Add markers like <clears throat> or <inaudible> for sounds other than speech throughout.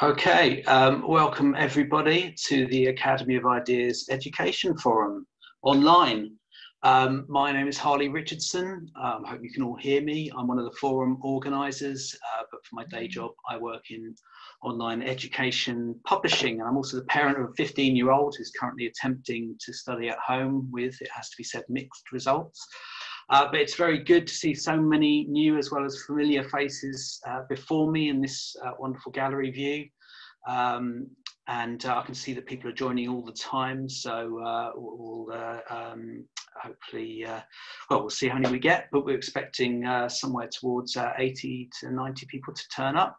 Okay, um, welcome everybody to the Academy of Ideas Education Forum online. Um, my name is Harley Richardson. I um, hope you can all hear me. I'm one of the forum organisers, uh, but for my day job, I work in online education publishing. And I'm also the parent of a 15 year old who's currently attempting to study at home with, it has to be said, mixed results. Uh, but it's very good to see so many new as well as familiar faces uh, before me in this uh, wonderful gallery view. Um, and uh, I can see that people are joining all the time. So uh, we'll uh, um, hopefully, well, we'll see how many we get, but we're expecting somewhere towards uh, 80 to 90 people to turn up.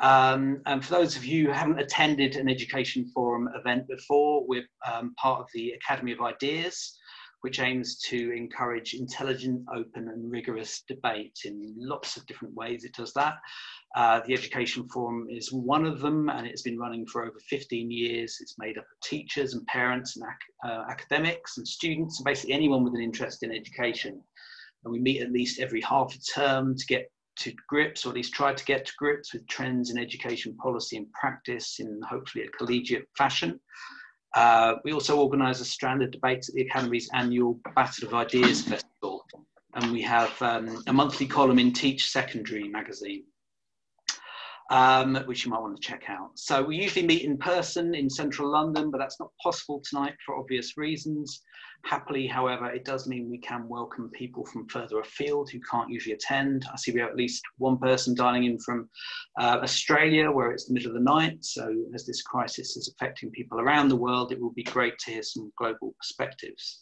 Um, and for those of you who haven't attended an Education Forum event before, we're um, part of the Academy of Ideas, which aims to encourage intelligent, open, and rigorous debate in lots of different ways. It does that. Uh, the Education Forum is one of them, and it's been running for over 15 years. It's made up of teachers and parents and ac uh, academics and students, and basically anyone with an interest in education. And we meet at least every half a term to get to grips, or at least try to get to grips with trends in education policy and practice in hopefully a collegiate fashion. Uh, we also organise a strand of debates at the Academy's annual Battle of Ideas Festival, and we have um, a monthly column in Teach Secondary magazine um, which you might want to check out. So we usually meet in person in central London, but that's not possible tonight for obvious reasons. Happily, however, it does mean we can welcome people from further afield who can't usually attend. I see we have at least one person dialing in from uh, Australia, where it's the middle of the night. So as this crisis is affecting people around the world, it will be great to hear some global perspectives.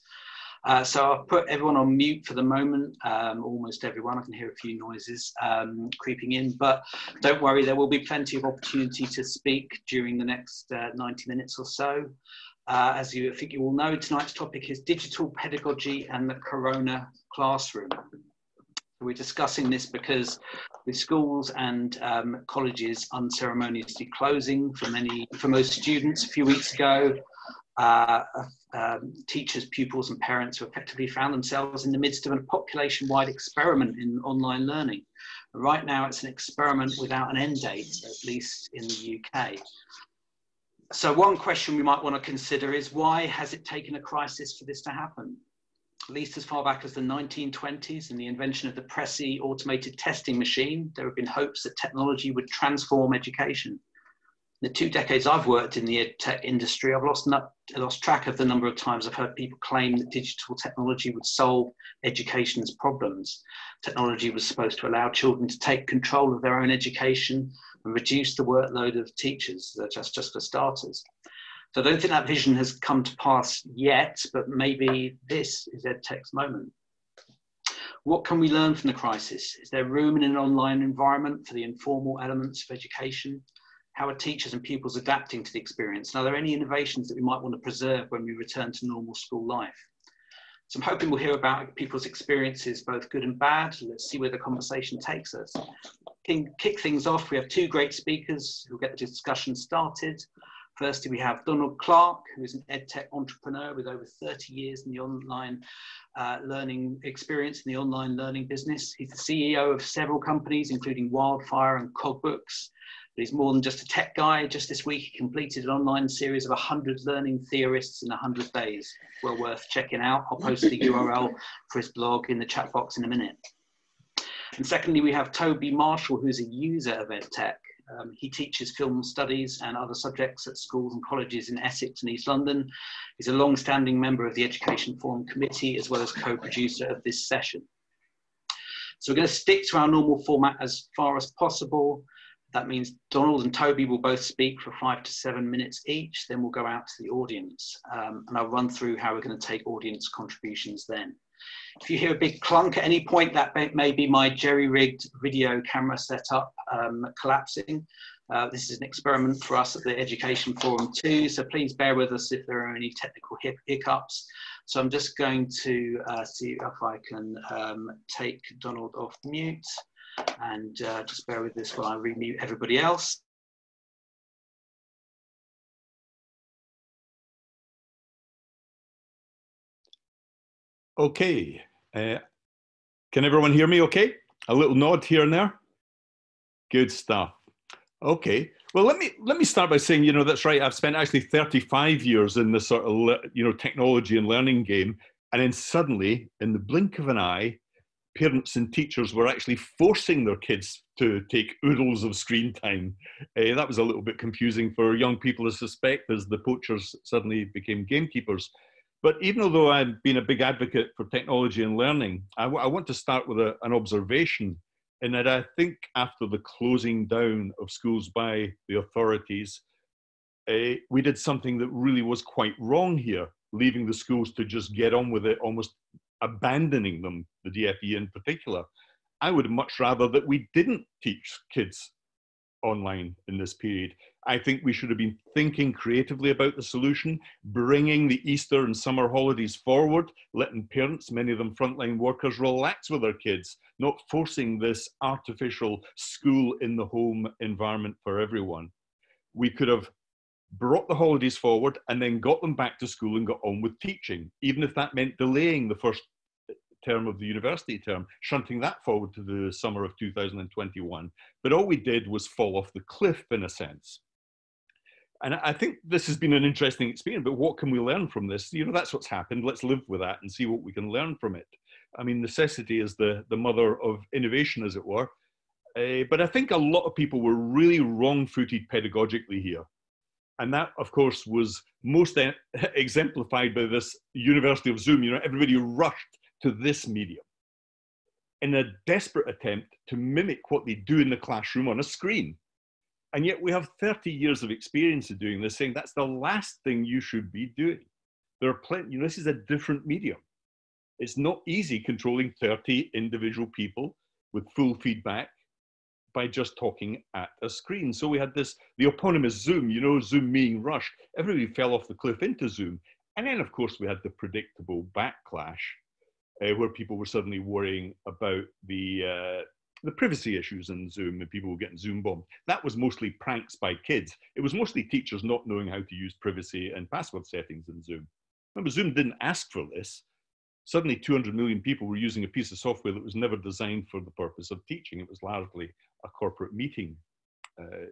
Uh, so I'll put everyone on mute for the moment, um, almost everyone. I can hear a few noises um, creeping in, but don't worry, there will be plenty of opportunity to speak during the next uh, 90 minutes or so. Uh, as you I think you all know, tonight's topic is digital pedagogy and the corona classroom. We're discussing this because with schools and um, colleges unceremoniously closing for many, for most students a few weeks ago, uh, um, teachers, pupils, and parents who effectively found themselves in the midst of a population wide experiment in online learning. Right now, it's an experiment without an end date, at least in the UK. So, one question we might want to consider is why has it taken a crisis for this to happen? At least as far back as the 1920s and the invention of the Pressey automated testing machine, there have been hopes that technology would transform education In the two decades I've worked in the tech industry, I've lost, not, lost track of the number of times I've heard people claim that digital technology would solve education's problems. Technology was supposed to allow children to take control of their own education and reduce the workload of teachers, just, just for starters. So I don't think that vision has come to pass yet, but maybe this is EdTech's moment. What can we learn from the crisis? Is there room in an online environment for the informal elements of education? how are teachers and pupils adapting to the experience? And are there any innovations that we might want to preserve when we return to normal school life? So I'm hoping we'll hear about people's experiences, both good and bad. Let's see where the conversation takes us. Kick things off, we have two great speakers who'll get the discussion started. Firstly, we have Donald Clark, who is an EdTech entrepreneur with over 30 years in the online uh, learning experience in the online learning business. He's the CEO of several companies, including Wildfire and Cogbooks, but he's more than just a tech guy. Just this week, he completed an online series of 100 learning theorists in 100 days. Well worth checking out. I'll post the URL for his blog in the chat box in a minute. And secondly, we have Toby Marshall, who's a user of EdTech. Um, he teaches film studies and other subjects at schools and colleges in Essex and East London. He's a long-standing member of the Education Forum Committee, as well as co-producer of this session. So we're going to stick to our normal format as far as possible. That means Donald and Toby will both speak for five to seven minutes each, then we'll go out to the audience. Um, and I'll run through how we're going to take audience contributions then. If you hear a big clunk at any point, that may be my jerry-rigged video camera setup um, collapsing. Uh, this is an experiment for us at the Education Forum too, so please bear with us if there are any technical hiccups. So I'm just going to uh, see if I can um, take Donald off mute and uh, just bear with this while I remute everybody else. Okay, uh, can everyone hear me okay? A little nod here and there? Good stuff. Okay, Well, let me let me start by saying, you know, that's right. I've spent actually 35 years in this sort of you know technology and learning game, and then suddenly, in the blink of an eye, parents and teachers were actually forcing their kids to take oodles of screen time. Uh, that was a little bit confusing for young people to suspect as the poachers suddenly became gamekeepers. But even although I've been a big advocate for technology and learning, I, want to start with a, an observation in that I think after the closing down of schools by the authorities, uh, we did something that really was quite wrong here, leaving the schools to just get on with it, almost abandoning them, the DFE in particular. I would much rather that we didn't teach kids online in this period. I think we should have been thinking creatively about the solution, bringing the Easter and summer holidays forward, letting parents, many of them frontline workers, relax with their kids, not forcing this artificial school in the home environment for everyone. We could have brought the holidays forward and then got them back to school and got on with teaching, even if that meant delaying the first term of the university term, shunting that forward to the summer of 2021. But all we did was fall off the cliff in a sense. And I think this has been an interesting experience, but what can we learn from this? You know, that's what's happened. Let's live with that and see what we can learn from it. I mean, necessity is the, the mother of innovation, as it were. Uh, but I think a lot of people were really wrong footed pedagogically here. And that, of course, was most <laughs> exemplified by this University of Zoom. You know, everybody rushed to this medium in a desperate attempt to mimic what they do in the classroom on a screen. And yet we have 30 years of experience of doing this, saying that's the last thing you should be doing. There are plenty, you know, this is a different medium. It's not easy controlling 30 individual people with full feedback by just talking at a screen. So we had this, the eponymous Zoom, you know, Zoom being rushed. Everybody fell off the cliff into Zoom. And then, of course, we had the predictable backlash uh, where people were suddenly worrying about the uh, the privacy issues in Zoom and people were getting Zoom bombed. That was mostly pranks by kids. It was mostly teachers not knowing how to use privacy and password settings in Zoom. Remember, Zoom didn't ask for this. Suddenly, 200 million people were using a piece of software that was never designed for the purpose of teaching. It was largely a corporate meeting uh,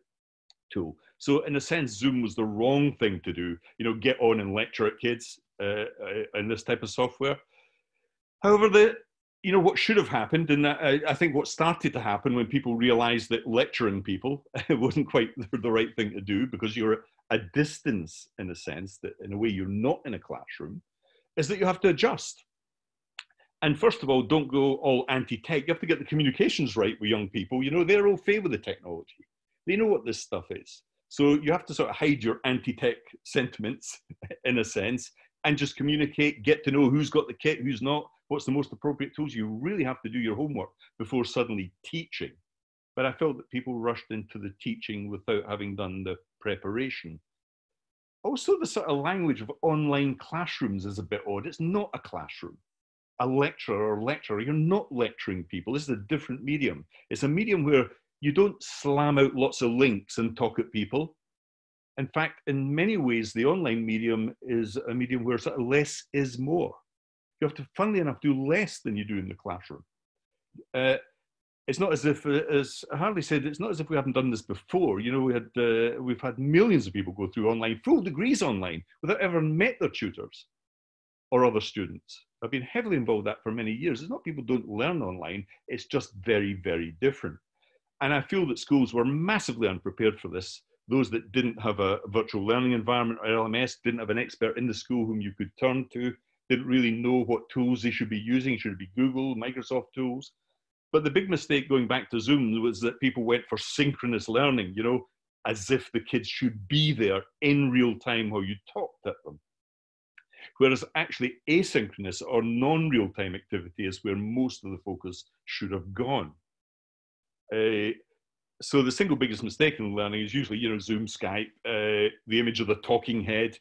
tool. So, in a sense, Zoom was the wrong thing to do. You know, get on and lecture at kids uh, uh in this type of software. However, the you know what should have happened, and I, I think what started to happen when people realised that lecturing people <laughs> wasn't quite the right thing to do because you're at a distance in a sense that in a way you're not in a classroom, is that you have to adjust. And first of all, don't go all anti-tech. You have to get the communications right with young people. You know, they're all with the technology. They know what this stuff is. So you have to sort of hide your anti-tech sentiments <laughs> in a sense and just communicate, get to know who's got the kit, who's not, what's the most appropriate tools. You really have to do your homework before suddenly teaching. But I felt that people rushed into the teaching without having done the preparation. Also, the sort of language of online classrooms is a bit odd. It's not a classroom. A lecturer or lecturer, you're not lecturing people. This is a different medium. It's a medium where you don't slam out lots of links and talk at people. In fact, in many ways, the online medium is a medium where sort of less is more you have to, funnily enough, do less than you do in the classroom. Uh, it's not as if, uh, as Harley said, it's not as if we haven't done this before. You know, we had, uh, we've had millions of people go through online, full degrees online, without ever met their tutors or other students. I've been heavily involved in that for many years. It's not people don't learn online, it's just very, very different. And I feel that schools were massively unprepared for this. Those that didn't have a virtual learning environment or LMS, didn't have an expert in the school whom you could turn to, didn't really know what tools they should be using. Should it be Google, Microsoft tools? But the big mistake going back to Zoom was that people went for synchronous learning, you know, as if the kids should be there in real time while you talked at them. Whereas actually asynchronous or non-real time activity is where most of the focus should have gone. Uh, so the single biggest mistake in learning is usually, you know, Zoom, Skype, uh, the image of the talking head,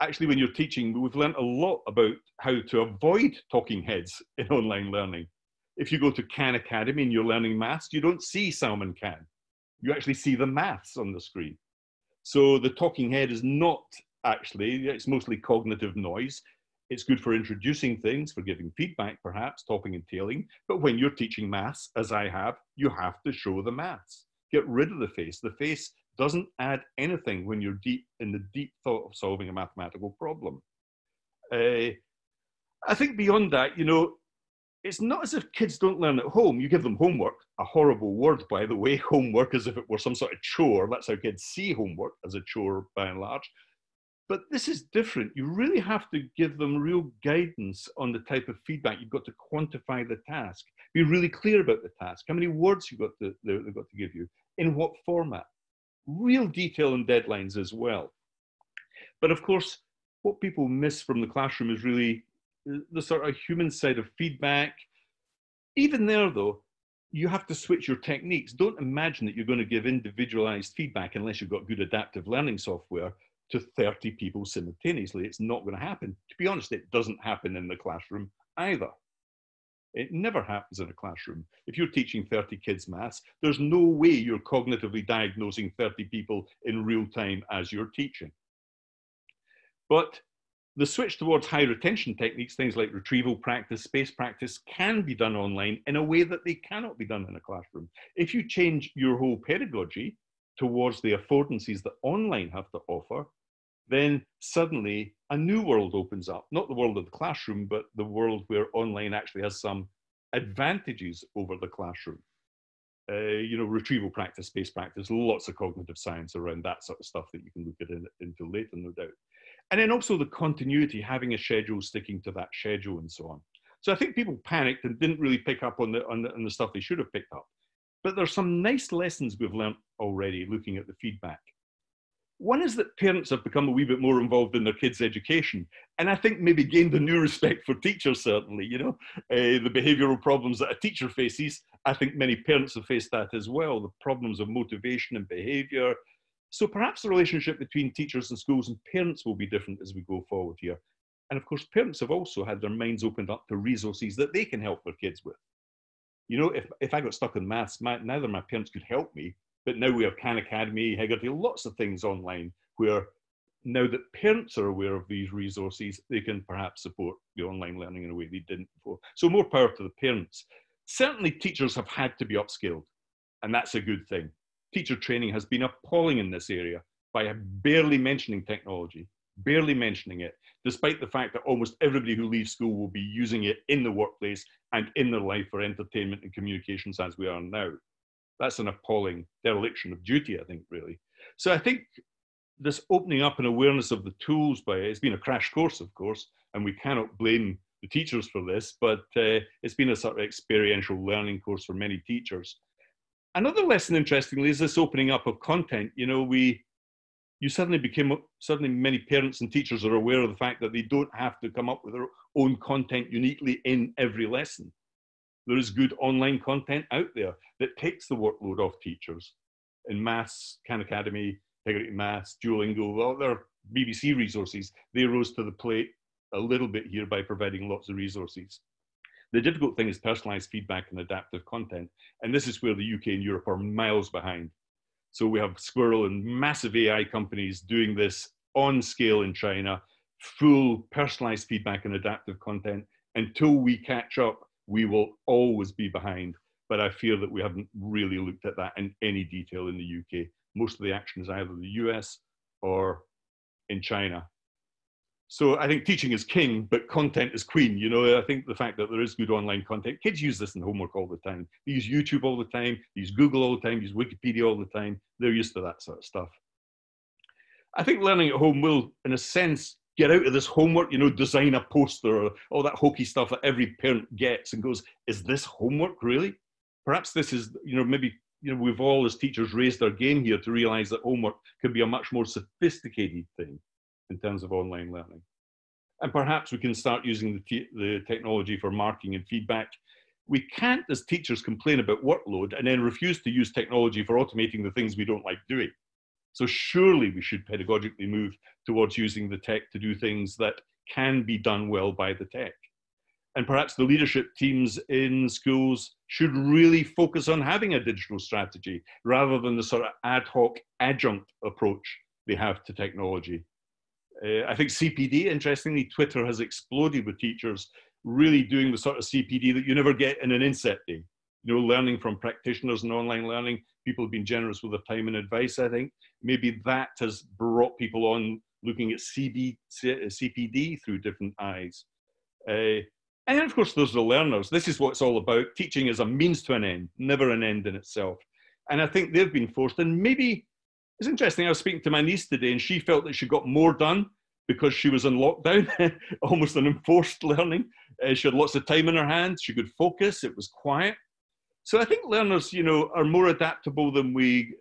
actually, when you're teaching, we've learned a lot about how to avoid talking heads in <laughs> online learning. If you go to Khan Academy and you're learning maths, you don't see Salman Khan. You actually see the maths on the screen. So the talking head is not actually, it's mostly cognitive noise. It's good for introducing things, for giving feedback, perhaps, topping and tailing. But when you're teaching maths, as I have, you have to show the maths. Get rid of the face. The face doesn't add anything when you're deep in the deep thought of solving a mathematical problem. Uh, I think beyond that, you know, it's not as if kids don't learn at home. You give them homework, a horrible word, by the way, <laughs> homework as if it were some sort of chore. That's how kids see homework as a chore by and large. But this is different. You really have to give them real guidance on the type of feedback. You've got to quantify the task, be really clear about the task, how many words you've got to, they've got to give you, in what format, real detail and deadlines as well. But of course, what people miss from the classroom is really uh, the sort of human side of feedback. Even there, though, you have to switch your techniques. Don't imagine that you're going to give individualized feedback unless you've got good adaptive learning software to 30 people simultaneously. It's not going to happen. To be honest, it doesn't happen in the classroom either. It never happens in a classroom. If you're teaching 30 kids maths, there's no way you're cognitively diagnosing 30 people in real time as you're teaching. But the switch towards high retention techniques, things like retrieval practice, space practice, can be done online in a way that they cannot be done in a classroom. If you change your whole pedagogy towards the affordances that online have to offer, then suddenly a new world opens up. Not the world of the classroom, but the world where online actually has some advantages over the classroom. Uh, you know, retrieval practice, space practice, lots of cognitive science around that sort of stuff that you can look at in, into later, no doubt. And then also the continuity, having a schedule, sticking to that schedule and so on. So I think people panicked and didn't really pick up on the, on the, on the stuff they should have picked up. But there's some nice lessons we've learned already looking at the feedback. One is that parents have become a wee bit more involved in their kids' education, and I think maybe gained a new respect for teachers. Certainly, you know, uh, the behavioural problems that a teacher faces. I think many parents have faced that as well. The problems of motivation and behaviour, so perhaps the relationship between teachers and schools and parents will be different as we go forward here. And of course, parents have also had their minds opened up to resources that they can help their kids with. You know, if, if I got stuck in maths, my, neither my parents could help me, but now we have Khan Academy, Hegarty, lots of things online where now that parents are aware of these resources, they can perhaps support the online learning in a way they didn't before. So more power to the parents. Certainly teachers have had to be upskilled, and that's a good thing teacher training has been appalling in this area by barely mentioning technology, barely mentioning it, despite the fact that almost everybody who leaves school will be using it in the workplace and in their life for entertainment and communications as we are now. That's an appalling dereliction of duty, I think, really. So I think this opening up and awareness of the tools by it's been a crash course, of course, and we cannot blame the teachers for this, but uh, it's been a sort of experiential learning course for many teachers. Another lesson, interestingly, is this opening up of content. You know, we you suddenly became suddenly many parents and teachers are aware of the fact that they don't have to come up with their own content uniquely in every lesson. There is good online content out there that takes the workload off teachers. In maths, Khan Academy, Hegarty Maths, Duolingo, other BBC resources, they rose to the plate a little bit here by providing lots of resources. The difficult thing is personalized feedback and adaptive content. And this is where the UK and Europe are miles behind. So we have Squirrel and massive AI companies doing this on scale in China, full personalized feedback and adaptive content. Until we catch up, we will always be behind. But I fear that we haven't really looked at that in any detail in the UK. Most of the action is either the US or in China so I think teaching is king, but content is queen. You know, I think the fact that there is good online content, kids use this in homework all the time. They use YouTube all the time, they use Google all the time, they use Wikipedia all the time. They're used to that sort of stuff. I think learning at home will, in a sense, get out of this homework, you know, design a poster or all that hokey stuff that every parent gets and goes, is this homework really? Perhaps this is, you know, maybe, you know, we've all as teachers raised our game here to realize that homework can be a much more sophisticated thing in terms of online learning. And perhaps we can start using the, the technology for marking and feedback. We can't, as teachers, complain about workload and then refuse to use technology for automating the things we don't like doing. So surely we should pedagogically move towards using the tech to do things that can be done well by the tech. And perhaps the leadership teams in schools should really focus on having a digital strategy rather than the sort of ad hoc adjunct approach they have to technology. Uh, I think CPD, interestingly, Twitter has exploded with teachers really doing the sort of CPD that you never get in an inset day. You know, learning from practitioners and online learning, People have been generous with their time and advice, I think. Maybe that has brought people on looking at CB, CPD through different eyes. Uh, and of course, there's the learners. This is what it's all about. Teaching is a means to an end, never an end in itself. And I think they've been forced, and maybe it's interesting. I was speaking to my niece today, and she felt that she got more done because she was in lockdown, <laughs> almost an enforced learning. Uh, she had lots of time in her hands. She could focus. It was quiet. So I think learners, you know, are more adaptable than we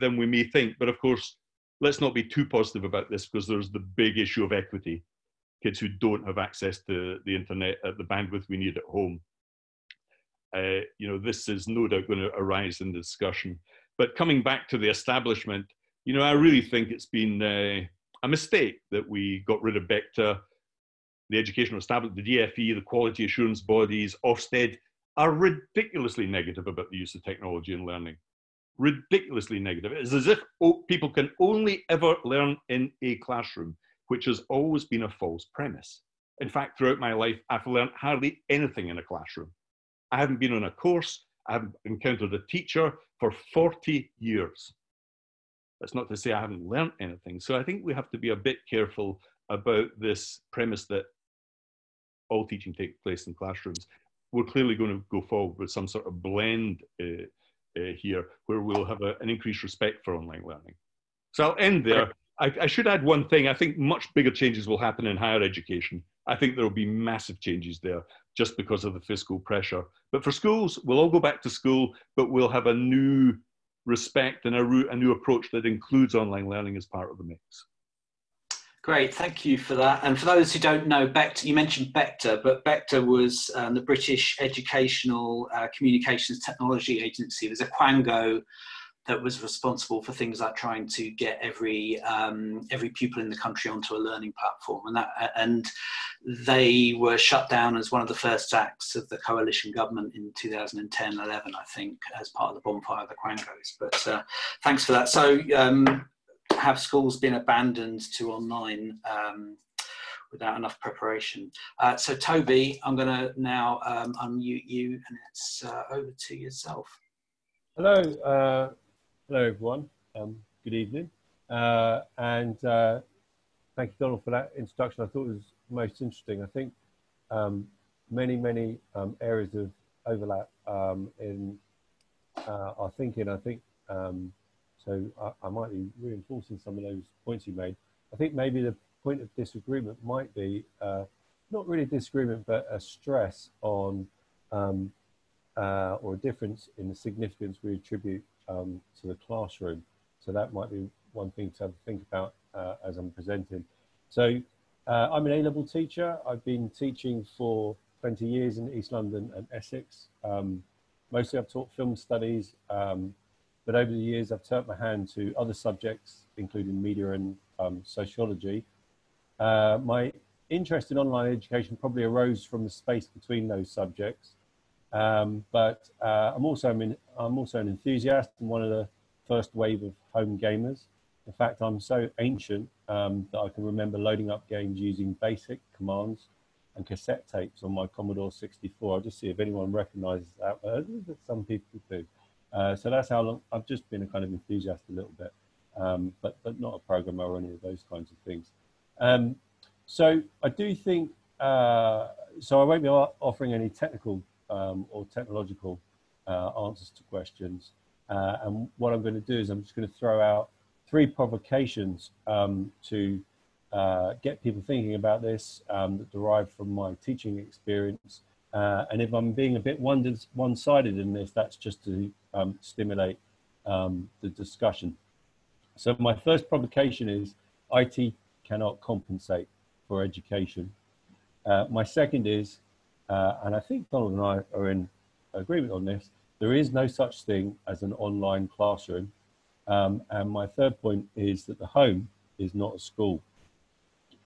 than we may think. But of course, let's not be too positive about this because there's the big issue of equity. Kids who don't have access to the internet at the bandwidth we need at home. Uh, you know, this is no doubt going to arise in the discussion. But coming back to the establishment, you know, I really think it's been uh, a mistake that we got rid of BECTA, the educational establishment, the DFE, the quality assurance bodies, Ofsted, are ridiculously negative about the use of technology in learning. Ridiculously negative. It's as if people can only ever learn in a classroom, which has always been a false premise. In fact, throughout my life, I've learned hardly anything in a classroom. I haven't been on a course, I haven't encountered a teacher for 40 years. That's not to say I haven't learned anything. So I think we have to be a bit careful about this premise that all teaching takes place in classrooms. We're clearly going to go forward with some sort of blend uh, uh, here where we'll have a, an increased respect for online learning. So I'll end there. I, I, should add one thing. I think much bigger changes will happen in higher education. I think there will be massive changes there just because of the fiscal pressure. But for schools, we'll all go back to school, but we'll have a new respect and a, a new approach that includes online learning as part of the mix. Great, thank you for that. And for those who don't know, BECTA, you mentioned BECTA, but BECTA was um, the British Educational uh, Communications Technology Agency. There's a Quango that was responsible for things like trying to get every um, every pupil in the country onto a learning platform, and that and they were shut down as one of the first acts of the coalition government in 2010-11, I think, as part of the bonfire of the Quangos. But uh, thanks for that. So, um, have schools been abandoned to online? Um, without enough preparation. Uh, so Toby, I'm going to now um, unmute you and it's uh, over to yourself. Hello, uh, Hello, everyone. Um, good evening. Uh, and uh, thank you, Donald, for that introduction. I thought it was most interesting. I think um, many, many um, areas of overlap um, in uh, our thinking. I think um, so. I, I, might be reinforcing some of those points you made. I think maybe the point of disagreement might be uh, not really disagreement, but a stress on um, uh, or a difference in the significance we attribute um, to the classroom. So that might be one thing to think about uh, as I'm presenting. So uh, I'm an A-level teacher. I've been teaching for 20 years in East London and Essex. Um, mostly I've taught film studies, um, but over the years I've turned my hand to other subjects, including media and um, sociology. Uh, my interest in online education probably arose from the space between those subjects. Um, but uh, I'm also I'm, I'm also an enthusiast and one of the first wave of home gamers. In fact, I'm so ancient um, that I can remember loading up games using basic commands and cassette tapes on my Commodore 64. I'll just see if anyone recognizes that. <laughs> Some people do. Uh, so that's how long I've just been a kind of enthusiast a little bit, um, but, but not a programmer or any of those kinds of things. Um, so I do think, uh, so I won't be offering any technical um, or technological uh, answers to questions. Uh, and what I'm going to do is I'm just going to throw out three provocations um, to uh, get people thinking about this um, that derive from my teaching experience. And if I'm being a bit one-sided in this, that's just to um, stimulate um, the discussion. So my first provocation is IT cannot compensate for education. Uh, my second is uh, and I think Donald and I are in agreement on this. There is no such thing as an online classroom. Um, and my third point is that the home is not a school.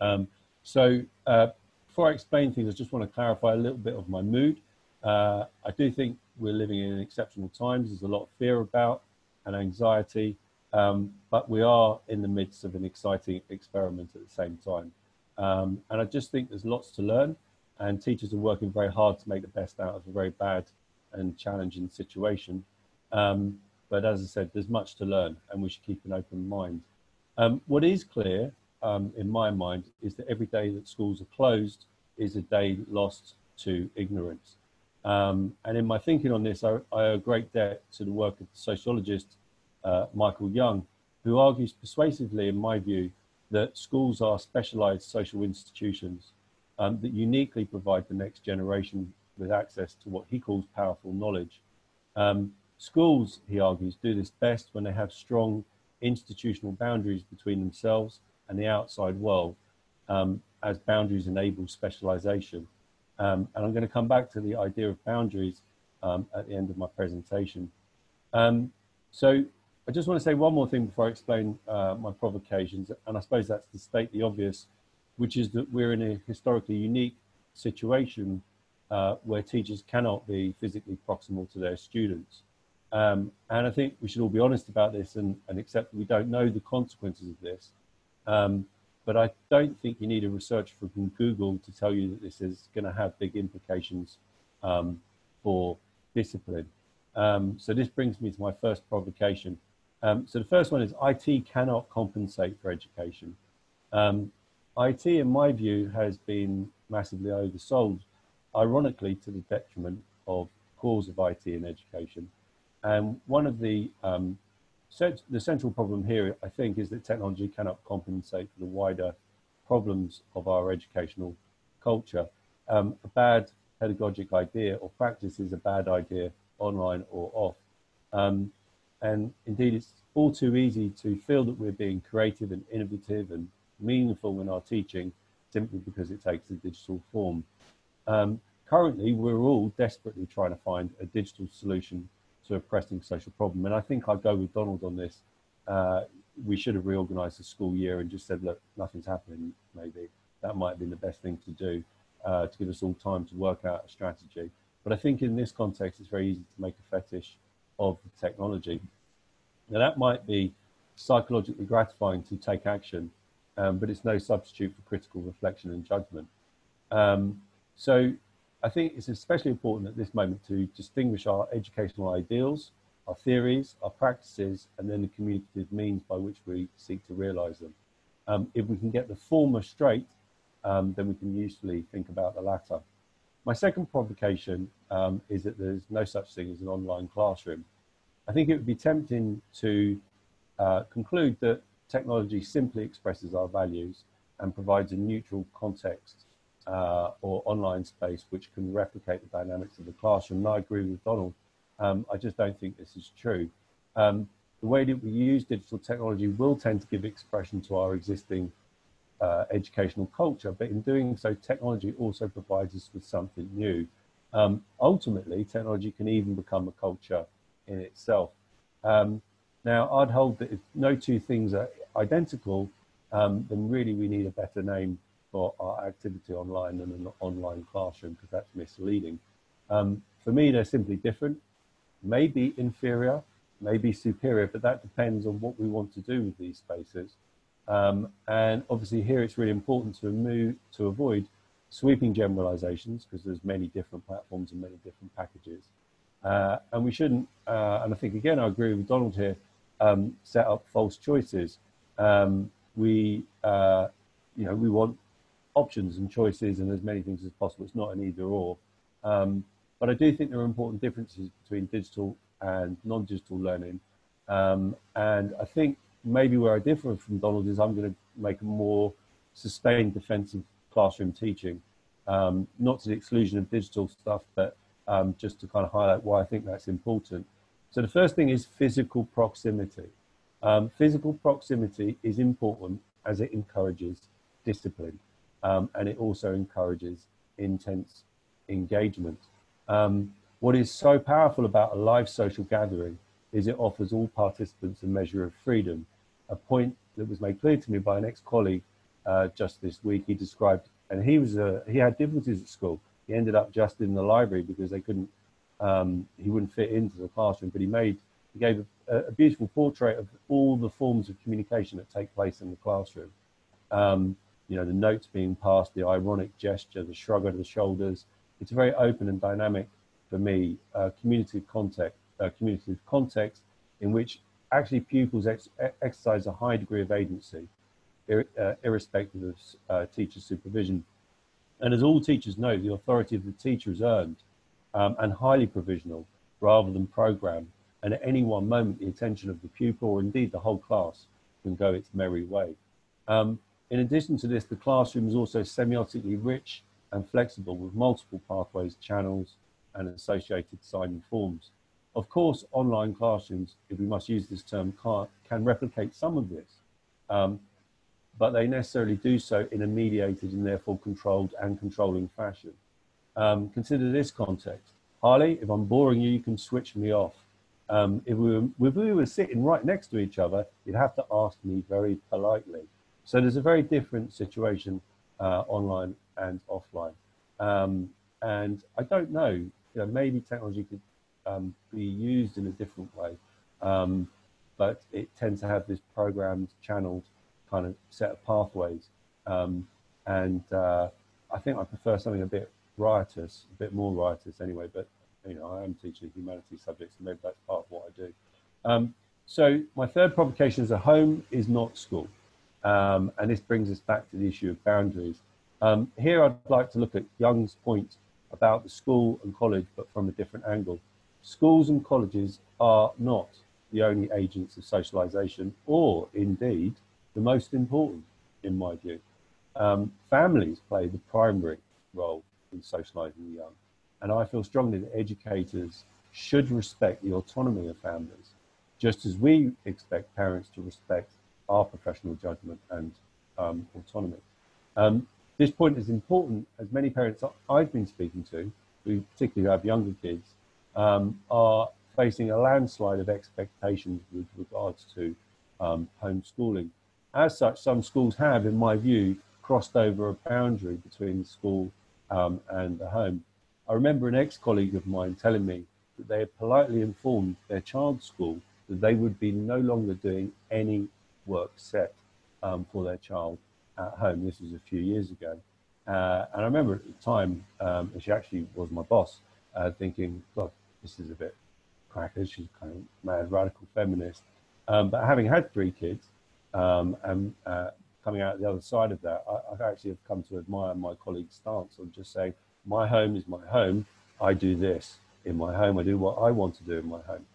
Um, so uh, before I explain things, I just want to clarify a little bit of my mood. Uh, I do think we're living in exceptional times. There's a lot of fear about and anxiety, um, but we are in the midst of an exciting experiment at the same time. Um, and I just think there's lots to learn and teachers are working very hard to make the best out of a very bad and challenging situation. Um, but as I said, there's much to learn and we should keep an open mind. Um, what is clear um, in my mind is that every day that schools are closed is a day lost to ignorance. Um, and in my thinking on this, I, I, owe great debt to the work of the sociologist uh, Michael Young, who argues persuasively, in my view, that schools are specialized social institutions um, that uniquely provide the next generation with access to what he calls powerful knowledge. Um, schools, he argues, do this best when they have strong institutional boundaries between themselves and the outside world, um, as boundaries enable specialization. Um, and I'm going to come back to the idea of boundaries um, at the end of my presentation. Um, so I just want to say one more thing before I explain uh, my provocations, and I suppose that's to state the obvious, which is that we're in a historically unique situation uh, where teachers cannot be physically proximal to their students. Um, and I think we should all be honest about this and, and accept that we don't know the consequences of this. Um, but I don't think you need a researcher from Google to tell you that this is going to have big implications um, for discipline. Um, so this brings me to my first provocation. Um, so the first one is IT cannot compensate for education. Um, IT, in my view, has been massively oversold, ironically to the detriment of cause of IT in education. And one of the um, the central problem here, I think, is that technology cannot compensate for the wider problems of our educational culture. Um, a bad pedagogic idea or practice is a bad idea online or off. Um, and indeed, it's all too easy to feel that we're being creative and innovative and meaningful in our teaching simply because it takes a digital form. Um, currently, we're all desperately trying to find a digital solution to a pressing social problem. And I think I'd go with Donald on this. Uh, we should have reorganized the school year and just said, look, nothing's happening, maybe. That might have been the best thing to do uh, to give us all time to work out a strategy. But I think in this context, it's very easy to make a fetish of the technology. Now, that might be psychologically gratifying to take action, um, but it's no substitute for critical reflection and judgment. Um, so I think it's especially important at this moment to distinguish our educational ideals, our theories, our practices, and then the communicative means by which we seek to realize them. Um, if we can get the former straight, um, then we can usefully think about the latter. My second provocation um, is that there's no such thing as an online classroom. I think it would be tempting to uh, conclude that technology simply expresses our values and provides a neutral context uh, or online space which can replicate the dynamics of the classroom. And I agree with Donald. Um, I just don't think this is true. Um, the way that we use digital technology will tend to give expression to our existing uh, educational culture, but in doing so, technology also provides us with something new. Um, ultimately, technology can even become a culture in itself. Um, now, I'd hold that if no two things are identical, um, then really we need a better name for our activity online than an online classroom because that's misleading. Um, for me, they're simply different, maybe inferior, maybe superior, but that depends on what we want to do with these spaces. Um, and obviously here it's really important to remove, to avoid sweeping generalizations because there's many different platforms and many different packages. Uh, and we shouldn't, uh, and I think again, I agree with Donald here, um, set up false choices. Um, we, uh, you know, we want options and choices and as many things as possible. It's not an either or. Um, but I do think there are important differences between digital and non-digital learning. Um, and I think maybe where I differ from Donald is I'm going to make a more sustained defensive classroom teaching, um, not to the exclusion of digital stuff, but um, just to kind of highlight why I think that's important. So the first thing is physical proximity. Um, physical proximity is important as it encourages discipline um, and it also encourages intense engagement. Um, what is so powerful about a live social gathering is it offers all participants a measure of freedom, a point that was made clear to me by an ex-colleague uh, just this week. He described, and he was uh, he had difficulties at school. He ended up just in the library because they couldn't, um, he wouldn't fit into the classroom. But he made, he gave a, a, beautiful portrait of all the forms of communication that take place in the classroom. Um, you know, the notes being passed, the ironic gesture, the shrug of the shoulders. It's a very open and dynamic for me. Uh, community context, uh, community of context in which actually pupils ex exercise a high degree of agency, ir uh, irrespective of uh, teacher supervision. And as all teachers know, the authority of the teacher is earned um, and highly provisional rather than programmed. And at any one moment, the attention of the pupil or indeed the whole class can go its merry way. Um, in addition to this, the classroom is also semiotically rich and flexible with multiple pathways, channels, and associated signing forms. Of course, online classrooms, if we must use this term, can, replicate some of this, um, but they necessarily do so in a mediated and therefore controlled and controlling fashion. Um, consider this context. Harley, if I'm boring you, you can switch me off. Um, if, we were, if we were sitting right next to each other, you'd have to ask me very politely. So there's a very different situation uh, online and offline. Um, and I don't know, you know, maybe technology could um, be used in a different way, um, but it tends to have this programmed, channeled kind of set of pathways. Um, and uh, I think I prefer something a bit riotous, a bit more riotous anyway, but you know, I am teaching humanities subjects, and maybe that's part of what I do. Um, so my third provocation is a home is not school. Um, and this brings us back to the issue of boundaries. Um, here I'd like to look at Young's point about the school and college, but from a different angle. Schools and colleges are not the only agents of socialization, or indeed the most important, in my view. Um, families play the primary role in socializing the young. And I feel strongly that educators should respect the autonomy of families, just as we expect parents to respect our professional judgment and um, autonomy. Um, this point is important as many parents I've been speaking to, who particularly have younger kids, um, are facing a landslide of expectations with regards to um, homeschooling. As such, some schools have, in my view, crossed over a boundary between school um, and the home. I remember an ex-colleague of mine telling me that they had politely informed their child's school that they would be no longer doing any work set um, for their child at home. This was a few years ago. Uh, and I remember at the time, um, she actually was my boss, uh, thinking, God, this is a bit crackers. She's kind of mad, radical feminist. Um, but having had three kids um, and uh, coming out the other side of that, I, I actually have come to admire my colleague's stance of just saying, my home is my home. I do this in my home. I do what I want to do in my home.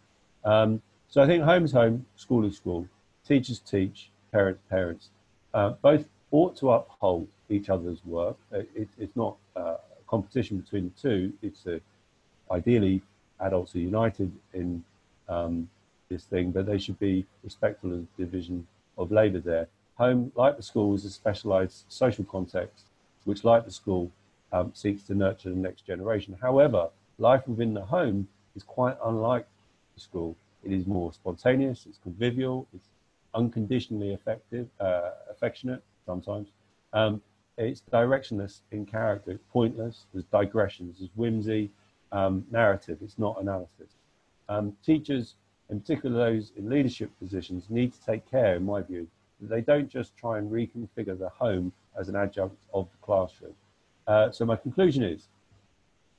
Um, so I think home is home, school is school, teachers teach, parents parents. Uh, both ought to uphold each other's work. Uh, it, it's not uh, a competition between the two. It's a, ideally adults are united in um, this thing, but they should be respectful of the division of labour there. Home, like the school, is a specialised social context, which, like the school, um, seeks to nurture the next generation. However, life within the home is quite unlike the school. It is more spontaneous, it's convivial, it's unconditionally effective, uh, affectionate sometimes. Um, it's directionless in character, it's pointless, there's digressions, there's whimsy, um, narrative, it's not analysis. Um, teachers, in particular those in leadership positions, need to take care, in my view, that they don't just try and reconfigure the home as an adjunct of the classroom. Uh, so my conclusion is,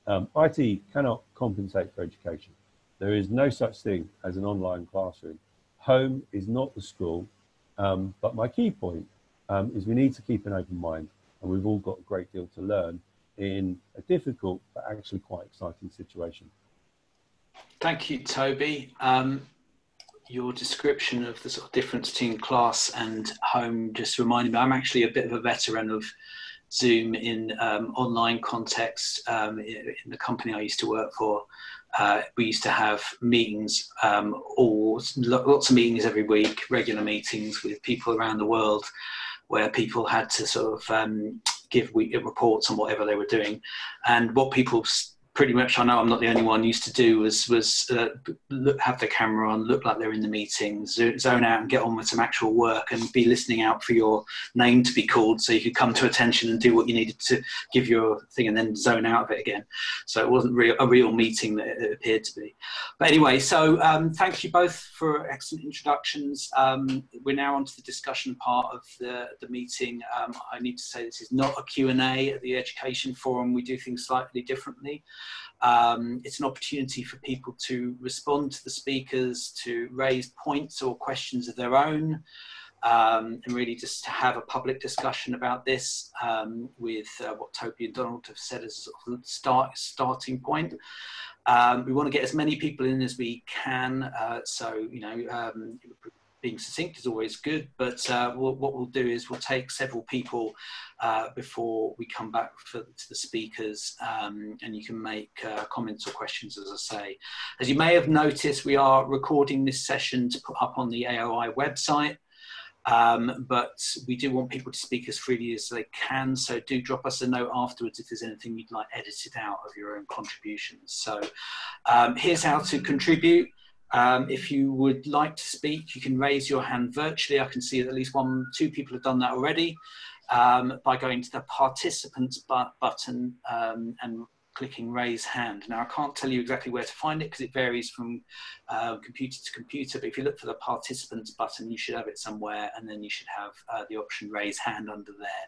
um, IT cannot compensate for education. There is no such thing as an online classroom. Home is not the school, um, but my key point um, is we need to keep an open mind and we've all got a great deal to learn in a difficult but actually quite exciting situation. Thank you, Toby. Um, your description of the sort of difference between class and home just reminded me, I'm actually a bit of a veteran of Zoom in um, online context. Um, in the company I used to work for, uh, we used to have meetings, um, all lots of meetings every week, regular meetings with people around the world, where people had to sort of um, give reports on whatever they were doing, and what people pretty much I know I'm not the only one used to do was was uh, look, have the camera on, look like they're in the meeting, zone out and get on with some actual work, and be listening out for your name to be called so you could come to attention and do what you needed to give your thing, and then zone out of it again. So it wasn't real, a real meeting that it appeared to be. But anyway, so um, thank you both for excellent introductions. Um, we're now on to the discussion part of the the meeting. Um, I need to say this is not a Q and A at the Education Forum. We do things slightly differently. Um, it's an opportunity for people to respond to the speakers, to raise points or questions of their own, um, and really just to have a public discussion about this um, with uh, what Toby and Donald have said as a start, starting point. Um, we want to get as many people in as we can, uh, so you know um, being succinct is always good, but uh, we'll, what we'll do is we'll take several people uh, before we come back for, to the speakers um, and you can make uh, comments or questions, as I say. As you may have noticed, we are recording this session to put up on the AOI website. Um, but we do want people to speak as freely as they can. So do drop us a note afterwards if there's anything you'd like edited out of your own contributions. So um, here's how to contribute. Um, if you would like to speak, you can raise your hand virtually. I can see that at least one, two people have done that already um, by going to the participants but button um, and clicking raise hand. Now I can't tell you exactly where to find it because it varies from uh, computer to computer, but if you look for the participants button, you should have it somewhere and then you should have uh, the option raise hand under there.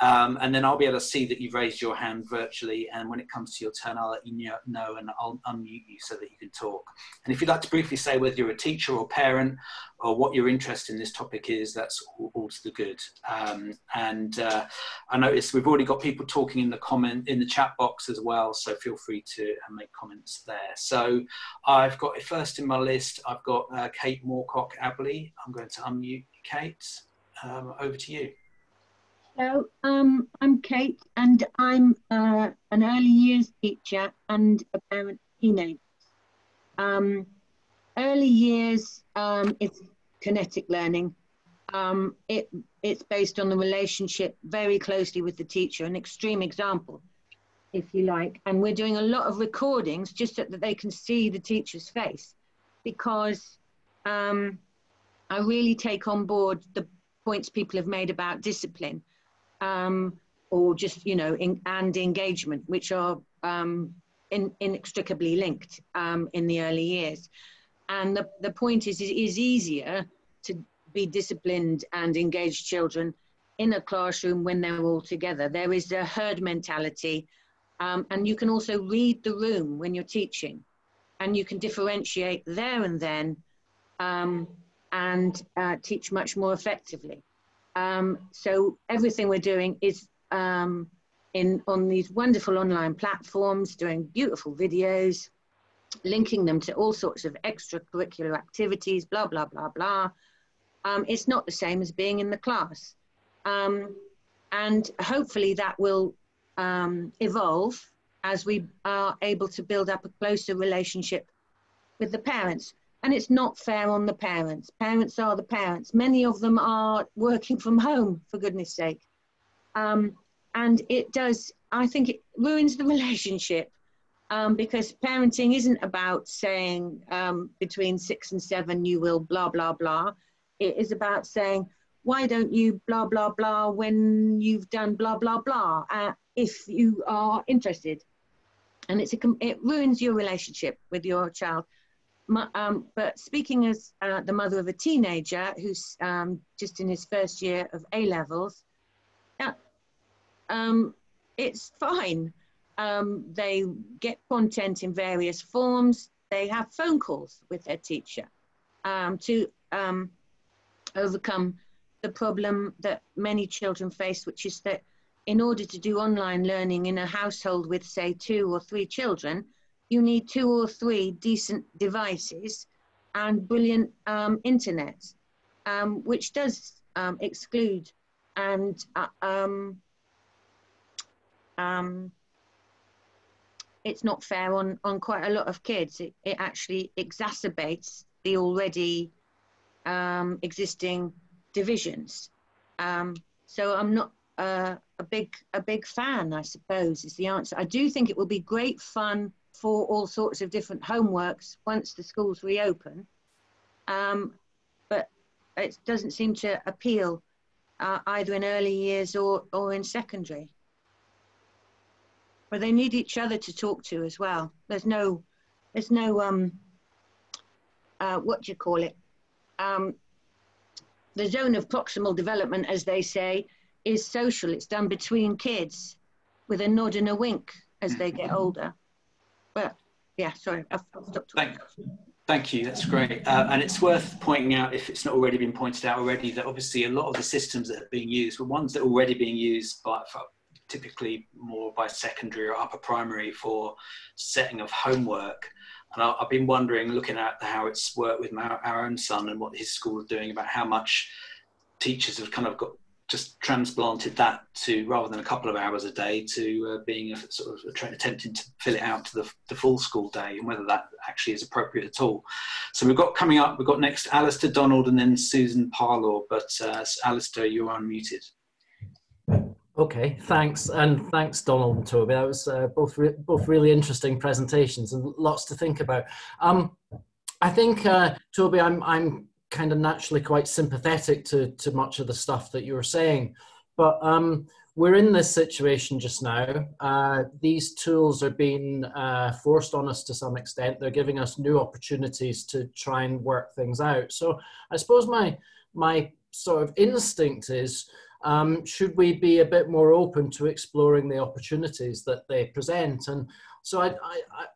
Um, and then I'll be able to see that you've raised your hand virtually. And when it comes to your turn, I'll let you know and I'll unmute you so that you can talk. And if you'd like to briefly say whether you're a teacher or parent or what your interest in this topic is, that's all, all to the good. Um, and uh, I noticed we've already got people talking in the comment in the chat box as well. So feel free to uh, make comments there. So I've got first in my list, I've got uh, Kate Moorcock Abley. I'm going to unmute Kate. Um, over to you. Hello, um, I'm Kate, and I'm uh, an early years teacher and a parent teenager. Um, early years um, it's kinetic learning. Um, it, it's based on the relationship very closely with the teacher, an extreme example, if you like. And we're doing a lot of recordings just so that they can see the teacher's face because um, I really take on board the points people have made about discipline um, or just, you know, in, and engagement, which are um, in, inextricably linked um, in the early years. And the, the point is, it is easier to be disciplined and engage children in a classroom when they're all together. There is a herd mentality, um, and you can also read the room when you're teaching, and you can differentiate there and then um, and uh, teach much more effectively. Um, so everything we're doing is um, in on these wonderful online platforms, doing beautiful videos, linking them to all sorts of extracurricular activities, blah, blah, blah, blah. Um, it's not the same as being in the class. Um, and hopefully that will um, evolve as we are able to build up a closer relationship with the parents and it's not fair on the parents. Parents are the parents. Many of them are working from home, for goodness sake. Um, and it does, I think it ruins the <laughs> relationship um, because parenting isn't about saying um, between six and seven you will blah, blah, blah. It is about saying, why don't you blah, blah, blah when you've done blah, blah, blah, uh, if you are interested. And it's a, it ruins your relationship with your child um, but speaking as uh, the mother of a teenager who's um, just in his first year of A levels, yeah, um, it's fine. Um, they get content in various forms. They have phone calls with their teacher um, to um, overcome the problem that many children face, which is that in order to do online learning in a household with, say, two or three children, you need two or three decent devices and brilliant um, internet, um, which does um, exclude and uh, um, um, it's not fair on, on quite a lot of kids. It, it actually exacerbates the already um, existing divisions. so I'm not uh, a big a big fan, I suppose, is the answer. I do think it will be great fun for all sorts of different homeworks once the schools reopen. Um, but it doesn't seem to appeal uh, either in early years or, or in secondary. But they need each other to talk to as well. There's no, there's no, um, uh, what do you call it? Um, the zone of proximal development, as they say, is social. It's done between kids with a nod and a wink as they get <laughs> older. But yeah, sorry, I've stopped talking. Thank, thank you, that's great. Uh, and it's worth pointing out, if it's not already been pointed out already, that obviously a lot of the systems that are being used were ones that are already being used by, typically more by secondary or upper primary for setting of homework. And I, have been wondering, looking at how it's worked with my, our own son and what his school is doing, about how much teachers have kind of got just transplanted that to rather than a couple of hours a day to uh, being a sort of a, attempting to fill it out to the, the, full school day and whether that actually is appropriate at all. So we've got coming up, we've got next Alistair Donald and then Susan Parlaw, but uh, Alistair, you're unmuted. Okay, thanks, and thanks, Donald and Toby. That was uh, both re both really interesting presentations and lots to think about. Um, I think uh, Toby, I'm I'm kind of naturally quite sympathetic to to much of the stuff that you were saying, but um, we're in this situation just now. Uh, these tools are being uh, forced on us to some extent. They're giving us new opportunities to try and work things out. So I suppose my my sort of instinct is um, should we be a bit more open to exploring the opportunities that they present? And so I, I, I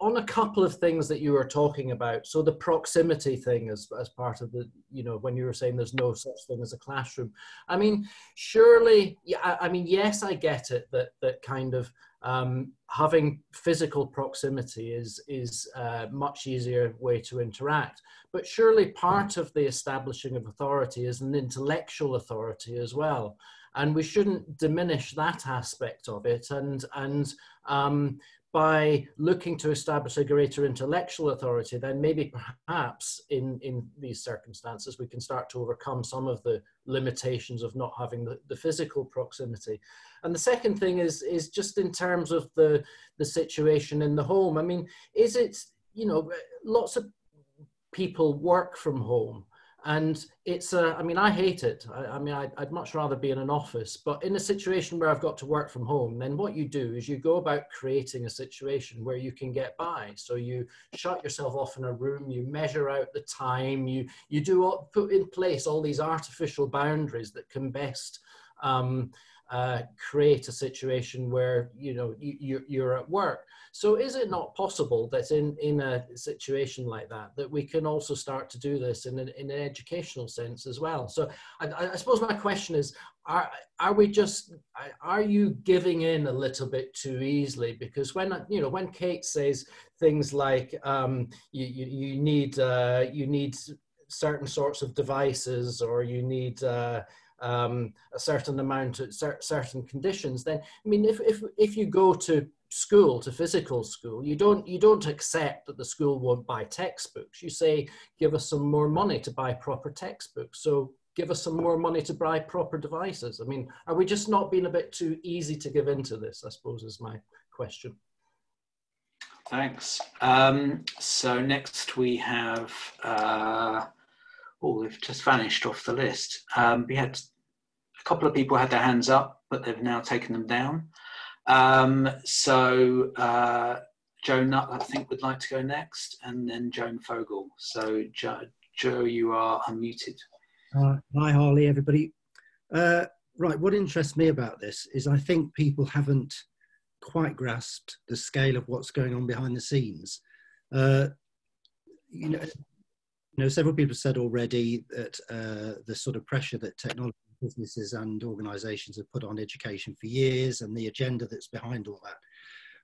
on a couple of things that you were talking about so the proximity thing as, as part of the you know when you were saying there's no such thing as a classroom. I mean surely yeah i, mean yes i get it that that kind of um, having physical proximity is is a much easier way to interact. But surely part of the establishing of authority is an intellectual authority as well. And we shouldn't diminish that aspect of it. And and um, by looking to establish a greater intellectual authority, then maybe perhaps in, in these circumstances we can start to overcome some of the limitations of not having the, the physical proximity. And the second thing is, is just in terms of the, the situation in the home. I mean, is it, you know, lots of people work from home and it's a, I mean, I hate it. I, I mean, I'd, I'd, much rather be in an office, but in a situation where I've got to work from home, then what you do is you go about creating a situation where you can get by. So you shut yourself off in a room, you measure out the time, you, you do all, put in place all these artificial boundaries that can best um, uh, create a situation where you know you, you're at work. So is it not possible that in, in a situation like that, that we can also start to do this in an, in an educational sense as well? So I, I suppose my question is, are, are we just, are you giving in a little bit too easily? Because when, you know, when Kate says things like um, you, you, you, need, uh, you need certain sorts of devices or you need, uh, um, a certain amount of certain conditions, then I mean, if, if, if you go to school to physical school you don't you don't accept that the school won't buy textbooks. You say give us some more money to buy proper textbooks. So give us some more money to buy proper devices. I mean are we just not being a bit too easy to give into this i suppose is my question. Thanks. Um, so next we have uh, oh they've just vanished off the list. Um, we had a couple of people had their hands up but they've now taken them down um, so uh, Joe Nutt, I think, would like to go next, and then Joan Fogel. So Joe, Joe you are unmuted. Uh, hi, Harley, everybody. Uh, right, what interests me about this is I think people haven't quite grasped the scale of what's going on behind the scenes. Uh, you know, you know, several people said already that uh, the sort of pressure that technology businesses and organizations have put on education for years and the agenda that's behind all that.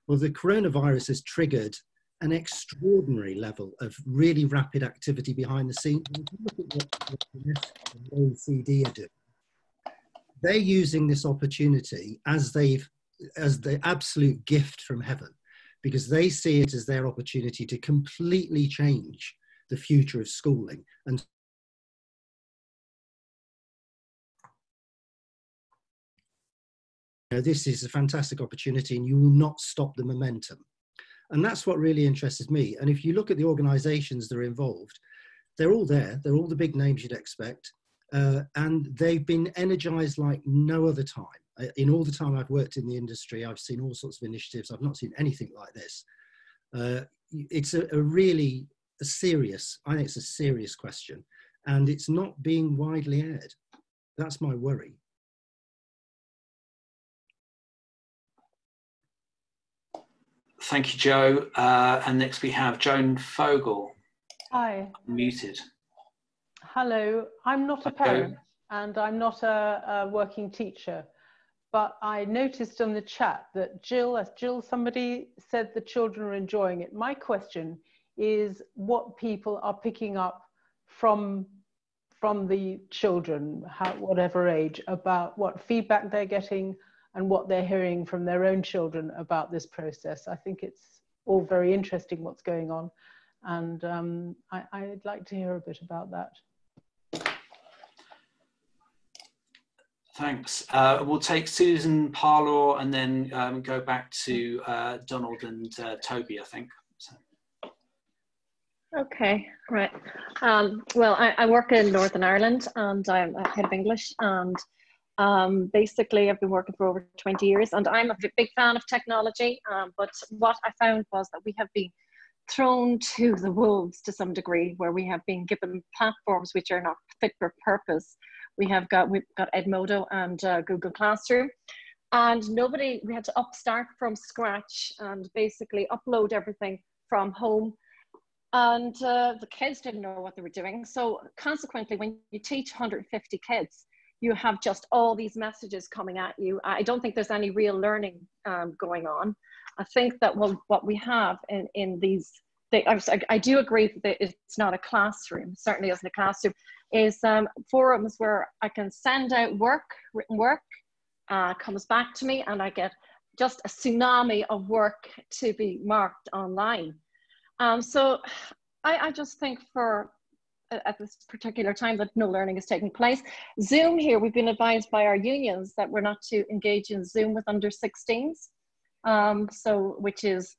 Well, the coronavirus has triggered an extraordinary level of really rapid activity behind the scenes. OECD are doing, they're using this opportunity as they've as the absolute gift from heaven because they see it as their opportunity to completely change the future of schooling and know, this is a fantastic opportunity and you will not stop the momentum. And that's what really interests me. And if you look at the organizations that are involved, they're all there. They're all the big names you'd expect. Uh, and they've been energized like no other time. Uh, in all the time I've worked in the industry, I've seen all sorts of initiatives. I've not seen anything like this. Uh, it's a, a really a serious, I think it's a serious question. And it's not being widely aired. That's my worry. Thank you, Joe. Uh, and next we have Joan Fogel. Hi. Muted. Hello. I'm not a parent and I'm not a, a, working teacher, but I noticed on the chat that Jill, as Jill, somebody said the children are enjoying it. My question is what people are picking up from from the children, how, whatever age, about what feedback they're getting and what they're hearing from their own children about this process. I think it's all very interesting what's going on, and um, I, I'd like to hear a bit about that. Thanks. Uh, we'll take Susan Parlour and then um, go back to uh, Donald and uh, Toby, I think. So. Okay, right. Um, well, I, I, work in Northern Ireland and I'm head of English. And um, basically, I've been working for over 20 years and I'm a big fan of technology. Um, but what I found was that we have been thrown to the wolves to some degree, where we have been given platforms which are not fit for purpose we have got we've got Edmodo and uh, Google Classroom, and nobody we had to upstart from scratch and basically upload everything from home, and uh, the kids didn't know what they were doing. So consequently, when you teach 150 kids, you have just all these messages coming at you. I don't think there's any real learning um, going on. I think that well, what we have in, in these, they, I, I, do agree that it's not a classroom, certainly isn't a classroom, is um, forums where I can send out work, written work, uh, comes back to me, and I get just a tsunami of work to be marked online. Um, so I, I just think for at this particular time that no learning is taking place. Zoom here, we've been advised by our unions that we're not to engage in Zoom with under 16s. Um, so, which is,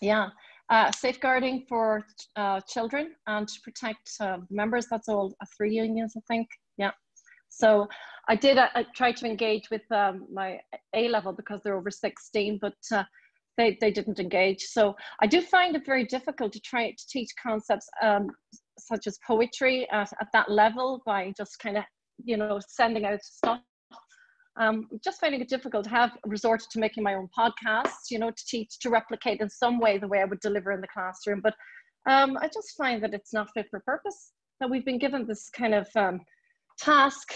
yeah, uh, safeguarding for uh, children and to protect uh, members. That's all uh, three unions, I think. Yeah. So I did. I, I tried to engage with um, my A level because they're over 16, but uh, they they didn't engage. So I do find it very difficult to try to teach concepts um, such as poetry at, at that level by just kind of you know sending out stuff um, just finding it difficult to have resorted to making my own podcasts, you know, to teach, to replicate in some way the way I would deliver in the classroom. But um, I just find that it's not fit for purpose. That we've been given this kind of um, task,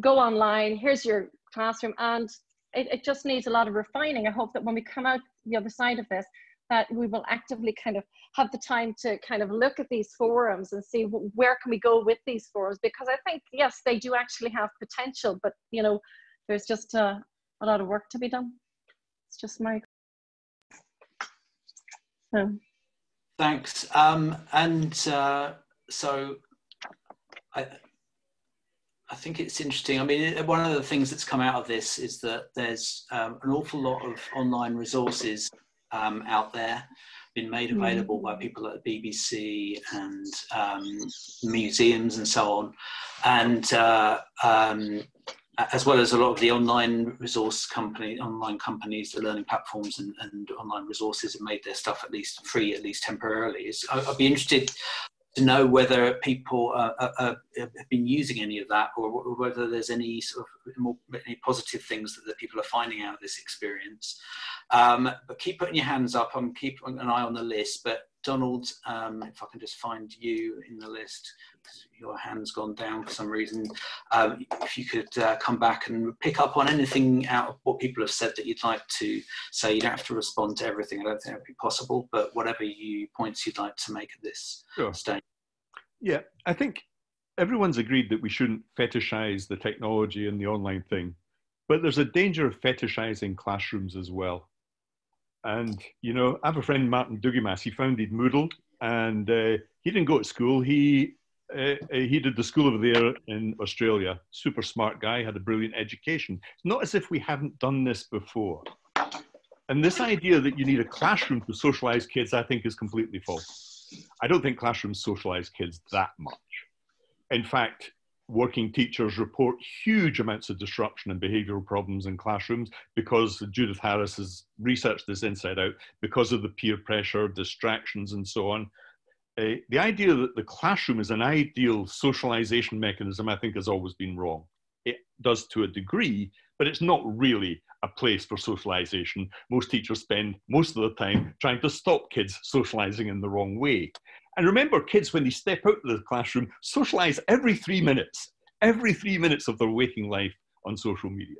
go online, here's your classroom, and it, it just needs a lot of refining. I hope that when we come out the other side of this, that we will actively kind of have the time to kind of look at these forums and see where can we go with these forums because i think yes they do actually have potential but you know there's just a, a lot of work to be done. It's just my. So. Thanks. Um, and uh, so I, I think it's interesting. I mean, one of the things that's come out of this is that there's um, an awful lot of online resources um, out there, been made hmm. available by people at the BBC and um, museums and so on. And uh, um, as well as a lot of the online resource company, online companies, the learning platforms and, and online resources have made their stuff at least free, at least temporarily. I'd be interested to know whether people uh, uh, have been using any of that or whether there's any sort of more, any positive things that the people are finding out of this experience. Um, but keep putting your hands up. I'm keeping an eye on the list. But Donald, um, if I can just find you in the list, your hand's gone down for some reason. Um, if you could uh, come back and pick up on anything out of what people have said that you'd like to say, you don't have to respond to everything. I don't think that would be possible, but whatever you points you'd like to make at this sure. stage. Yeah, I think everyone's agreed that we shouldn't fetishize the technology and the online thing, but there's a danger of fetishizing classrooms as well. And, you know, I have a friend, Martin Dougiamas, he founded Moodle and uh, he didn't go to school. He, uh, uh, he did the School of the Air in Australia. Super smart guy, had a brilliant education. It's not as if we haven't done this before. And this idea that you need a classroom to socialize kids, I think, is completely false. I don't think classrooms socialize kids that much. In fact, working teachers report huge amounts of disruption and behavioral problems in classrooms because Judith Harris has researched this inside out because of the peer pressure, distractions, and so on. Uh, the idea that the classroom is an ideal socialization mechanism, I think, has always been wrong. It does to a degree, but it's not really a place for socialization. Most teachers spend most of the time trying to stop kids socializing in the wrong way. And remember, kids, when they step out of the classroom, socialize every three minutes, every three minutes of their waking life on social media.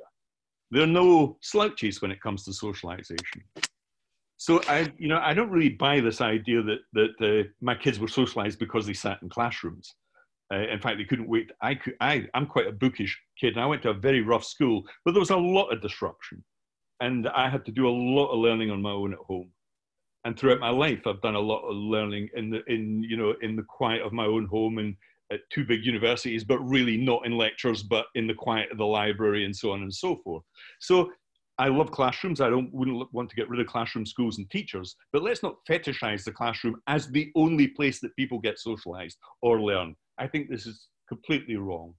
There are no slouches when it comes to socialization. So I, you know, I don't really buy this idea that that uh, my kids were socialized because they sat in classrooms. Uh, in fact, they couldn't wait. I could. I, I'm quite a bookish kid, and I went to a very rough school, but there was a lot of disruption, and I had to do a lot of learning on my own at home. And throughout my life, I've done a lot of learning in the in you know in the quiet of my own home and at two big universities, but really not in lectures, but in the quiet of the library and so on and so forth. So I love classrooms. I don't wouldn't want to get rid of classroom schools and teachers, but let's not fetishize the classroom as the only place that people get socialized or learn. I think this is completely wrong.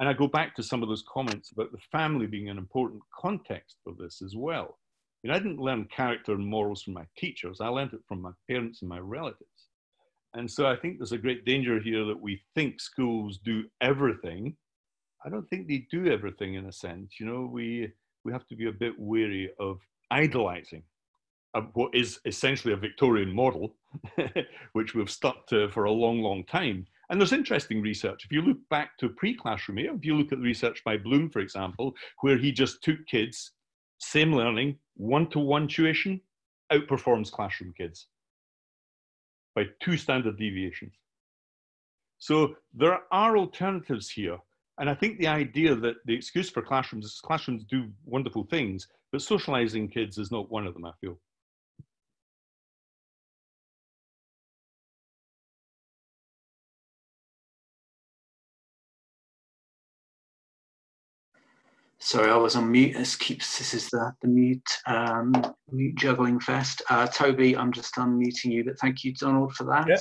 And I go back to some of those comments about the family being an important context for this as well. I, I didn't learn character and morals from my teachers. I learned it from my parents and my relatives. And so I think there's a great danger here that we think schools do everything. I don't think they do everything in a sense. You know, we we have to be a bit wary of idolizing what is essentially a Victorian model, <laughs> which we've stuck to for a long, long time. And there's interesting research. If you look back to pre-classroom era, if you look at the research by Bloom, for example, where he just took kids, same learning, one-to-one tuition, outperforms classroom kids by two standard deviations. So there are alternatives here. And I think the idea that the excuse for classrooms is classrooms do wonderful things, but socializing kids is not one of them, I feel. Sorry, I was on mute. This keeps this is the the mute um, mute juggling fest. Uh, Toby, I'm just unmuting you, but thank you, Donald, for that. Yep.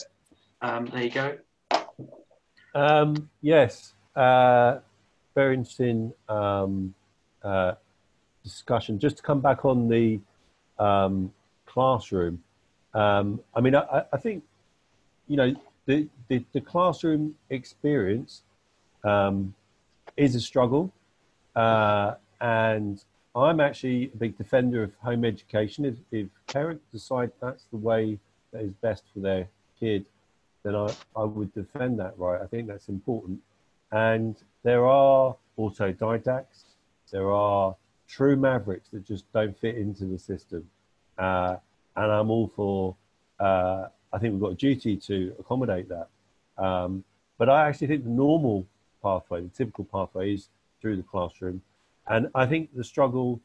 Um, there you go. Um, yes, uh, very interesting um, uh, discussion. Just to come back on the um, classroom, um, I mean, I, I, think you know the the, the classroom experience um, is a struggle, uh, and I'm actually a big defender of home education. If, if parents decide that's the way that is best for their kid, then I, I would defend that right. I think that's important. And there are autodidacts, there are true mavericks that just don't fit into the system. Uh, and I'm all for, uh, I think we've got a duty to accommodate that. Um, but I actually think the normal pathway, the typical pathway is through the classroom. And I think the struggle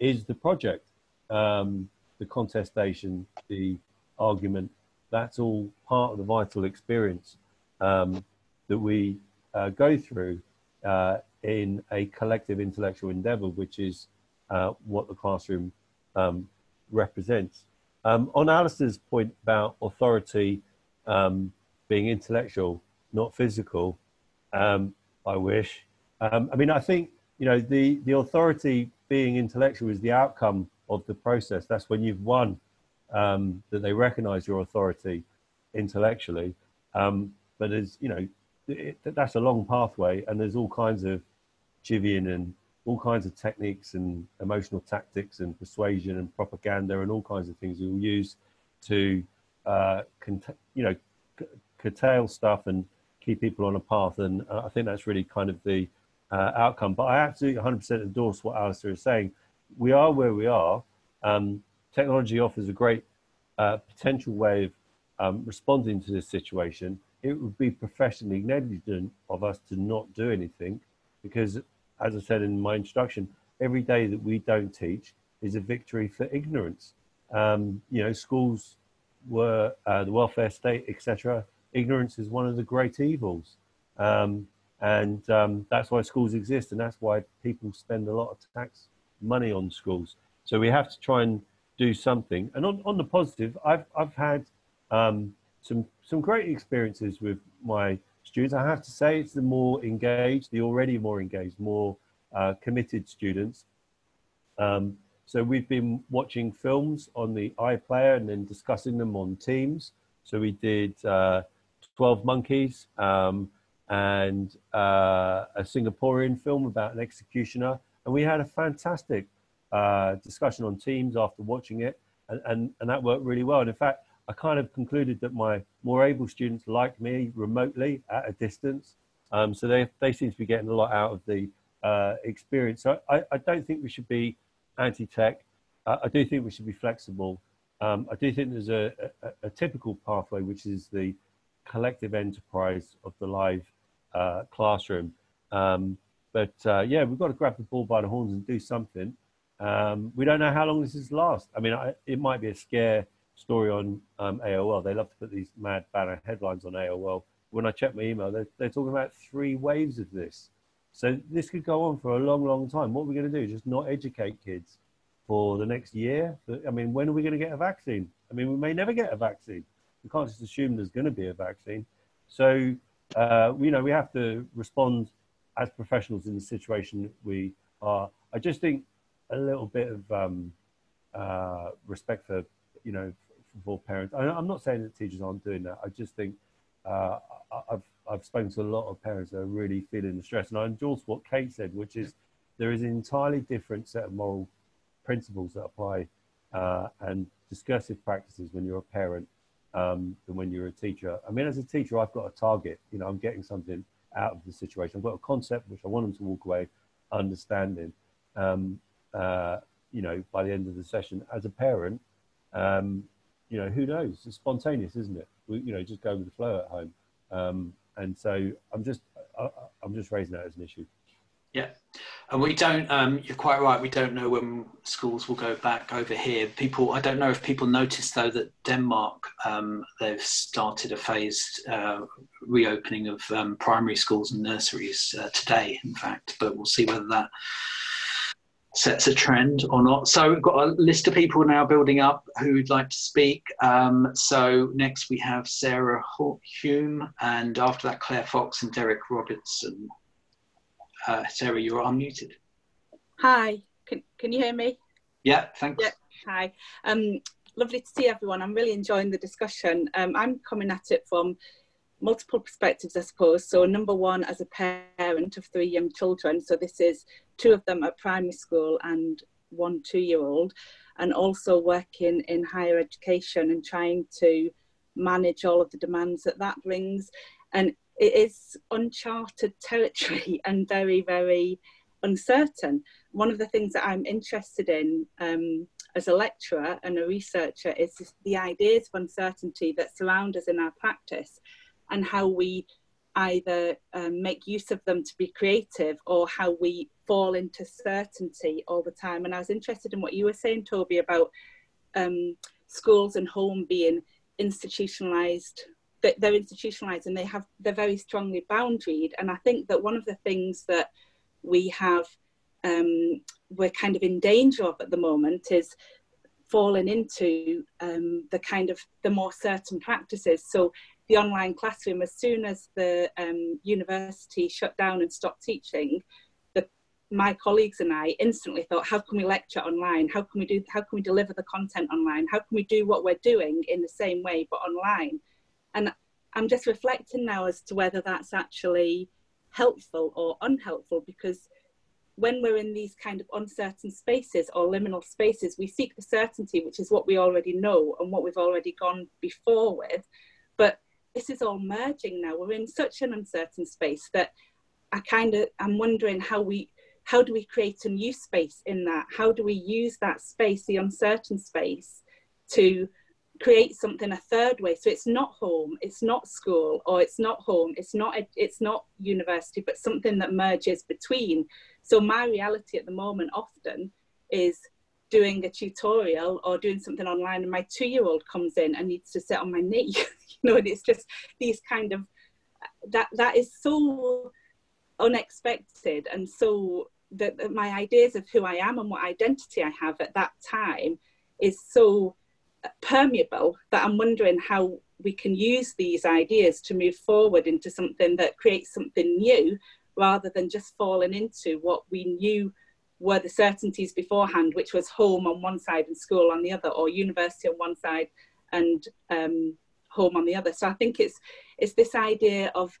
is the project, um, the contestation, the argument. That's all part of the vital experience um, that we uh, go through uh, in a collective intellectual endeavor, which is uh, what the classroom um, represents. Um, on Alistair's point about authority um, being intellectual, not physical, um, I wish. Um, I mean, I think, you know, the, the authority being intellectual is the outcome of the process. That's when you've won, um, that they recognize your authority intellectually. but as, you know, it, that's a long pathway, and there's all kinds of chivying and all kinds of techniques and emotional tactics and persuasion and propaganda and all kinds of things you'll use to, uh, you know, curtail stuff and keep people on a path. And uh, I think that's really kind of the uh, outcome. But I absolutely 100% endorse what Alistair is saying. We are where we are. Um, technology offers a great uh, potential way of um, responding to this situation it would be professionally negligent of us to not do anything because, as I said in my introduction, every day that we don't teach is a victory for ignorance. Um, you know, schools were uh, the welfare state, etc. Ignorance is one of the great evils, um, and um, that's why schools exist, and that's why people spend a lot of tax money on schools. So we have to try and do something. And on, on the positive, I've I've had um, some some great experiences with my students. I have to say, it's the more engaged, the already more engaged, more uh, committed students. Um, so we've been watching films on the iPlayer and then discussing them on Teams. So we did uh, 12 Monkeys, um, and uh, a Singaporean film about an executioner. And we had a fantastic uh, discussion on Teams after watching it, and, and, and that worked really well. And in fact, I kind of concluded that my more able students like me remotely at a distance. Um, so they, they seem to be getting a lot out of the uh, experience. So I, I don't think we should be anti-tech. Uh, I do think we should be flexible. Um, I do think there's a, a, a, typical pathway, which is the collective enterprise of the live uh, classroom. Um, but uh, yeah, we've got to grab the ball by the horns and do something. Um, we don't know how long this is last. I mean, I, it might be a scare story on um, AOL. They love to put these mad banner headlines on AOL. When I check my email, they're, they're talking about three waves of this. So this could go on for a long, long time. What are we going to do? Just not educate kids for the next year? I mean, when are we going to get a vaccine? I mean, we may never get a vaccine. We can't just assume there's going to be a vaccine. So, uh, you know, we have to respond as professionals in the situation we are. I just think a little bit of um, uh, respect for, you know, for parents. I, am not saying that teachers aren't doing that. I just think uh, I've I've spoken to a lot of parents that are really feeling the stress, and I endorse what Kate said, which is there is an entirely different set of moral principles that apply uh, and discursive practices when you're a parent um, than when you're a teacher. I mean, as a teacher, I've got a target. You know, I'm getting something out of the situation. I've got a concept which I want them to walk away understanding. Um, uh, you know, by the end of the session, as a parent, um, you know, who knows? It's spontaneous, isn't it? We, you know, just go with the flow at home. Um, and so I'm just, I, I'm just raising that as an issue. Yeah, and we don't. Um, you're quite right. We don't know when schools will go back over here. People, I don't know if people noticed though that Denmark um, they've started a phased uh, reopening of um, primary schools and nurseries uh, today. In fact, but we'll see whether that sets a trend or not. So we've got a list of people now building up who'd like to speak. Um, so next we have Sarah Hume, and after that Claire Fox and Derek Robertson. Uh, Sarah, you're unmuted. Hi, can, can you hear me? Yeah, thanks. Yeah. Hi, um, lovely to see everyone. I'm really enjoying the discussion. Um, I'm coming at it from multiple perspectives, I suppose. So, number one, as a parent of three young children, so this is two of them at primary school and one two year old, and also working in higher education and trying to manage all of the demands that that brings. And it is uncharted territory <laughs> and very, very uncertain. One of the things that I'm interested in um, as a lecturer and a researcher is the ideas of uncertainty that surround us in our practice and how we either um, make use of them to be creative or how we fall into certainty all the time. And I was interested in what you were saying, Toby, about um, schools and home being institutionalized they're institutionalized and they have they're very strongly boundaried. And i think that one of the things that we have um, we're kind of in danger of at the moment is falling into um, the kind of the more certain practices. So the online classroom as soon as the um, university shut down and stopped teaching the, my colleagues and i instantly thought how can we lecture online? How can we do how can we deliver the content online? How can we do what we're doing in the same way but online and I'm just reflecting now as to whether that's actually helpful or unhelpful because when we're in these kind of uncertain spaces or liminal spaces, we seek the certainty, which is what we already know and what we've already gone before with. But this is all merging now. We're in such an uncertain space that I kind of I'm wondering how we how do we create a new space in that? How do we use that space, the uncertain space, to create something a third way. So it's not home it's not school or it's not home it's not it's not university but something that merges between. So my reality at the moment often is doing a tutorial or doing something online and my two year old comes in and needs to sit on my knee <laughs> you know and it's just these kind of that that is so unexpected and so that my ideas of who i am and what identity i have at that time is so permeable that I'm wondering how we can use these ideas to move forward into something that creates something new rather than just falling into what we knew were the certainties beforehand, which was home on one side and school on the other, or university on one side and um, home on the other. So I think it's it's this idea of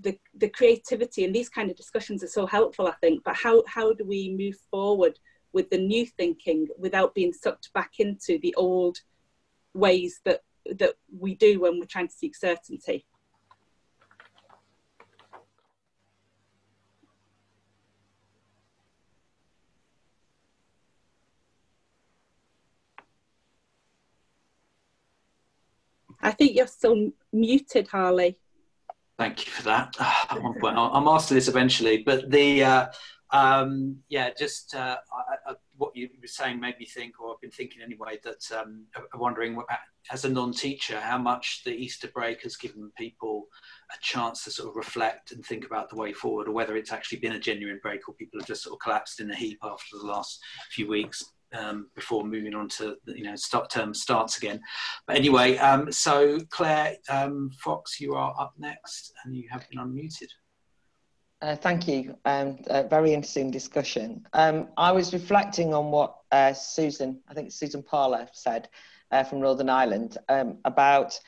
the, the creativity and these kind of discussions are so helpful, I think. But how, how do we move forward with the new thinking without being sucked back into the old ways that, that we do when we're trying to seek certainty? I think you're still muted, Harley. Thank you for that. <sighs> Point, I'll, I'll master this eventually. But the uh, um, yeah, just uh, I, I, what you were saying made me think, or I've been thinking anyway, that um, I'm wondering as a non-teacher how much the Easter break has given people a chance to sort of reflect and think about the way forward, or whether it's actually been a genuine break, or people have just sort of collapsed in a heap after the last few weeks um, before moving on to you know start term starts again. But anyway, um, so Claire um, Fox, you are up next, and you have been unmuted. Uh, thank you. Um, very interesting discussion. Um, I was reflecting on what uh, Susan, I think Susan Parler said uh, from Northern Ireland um, about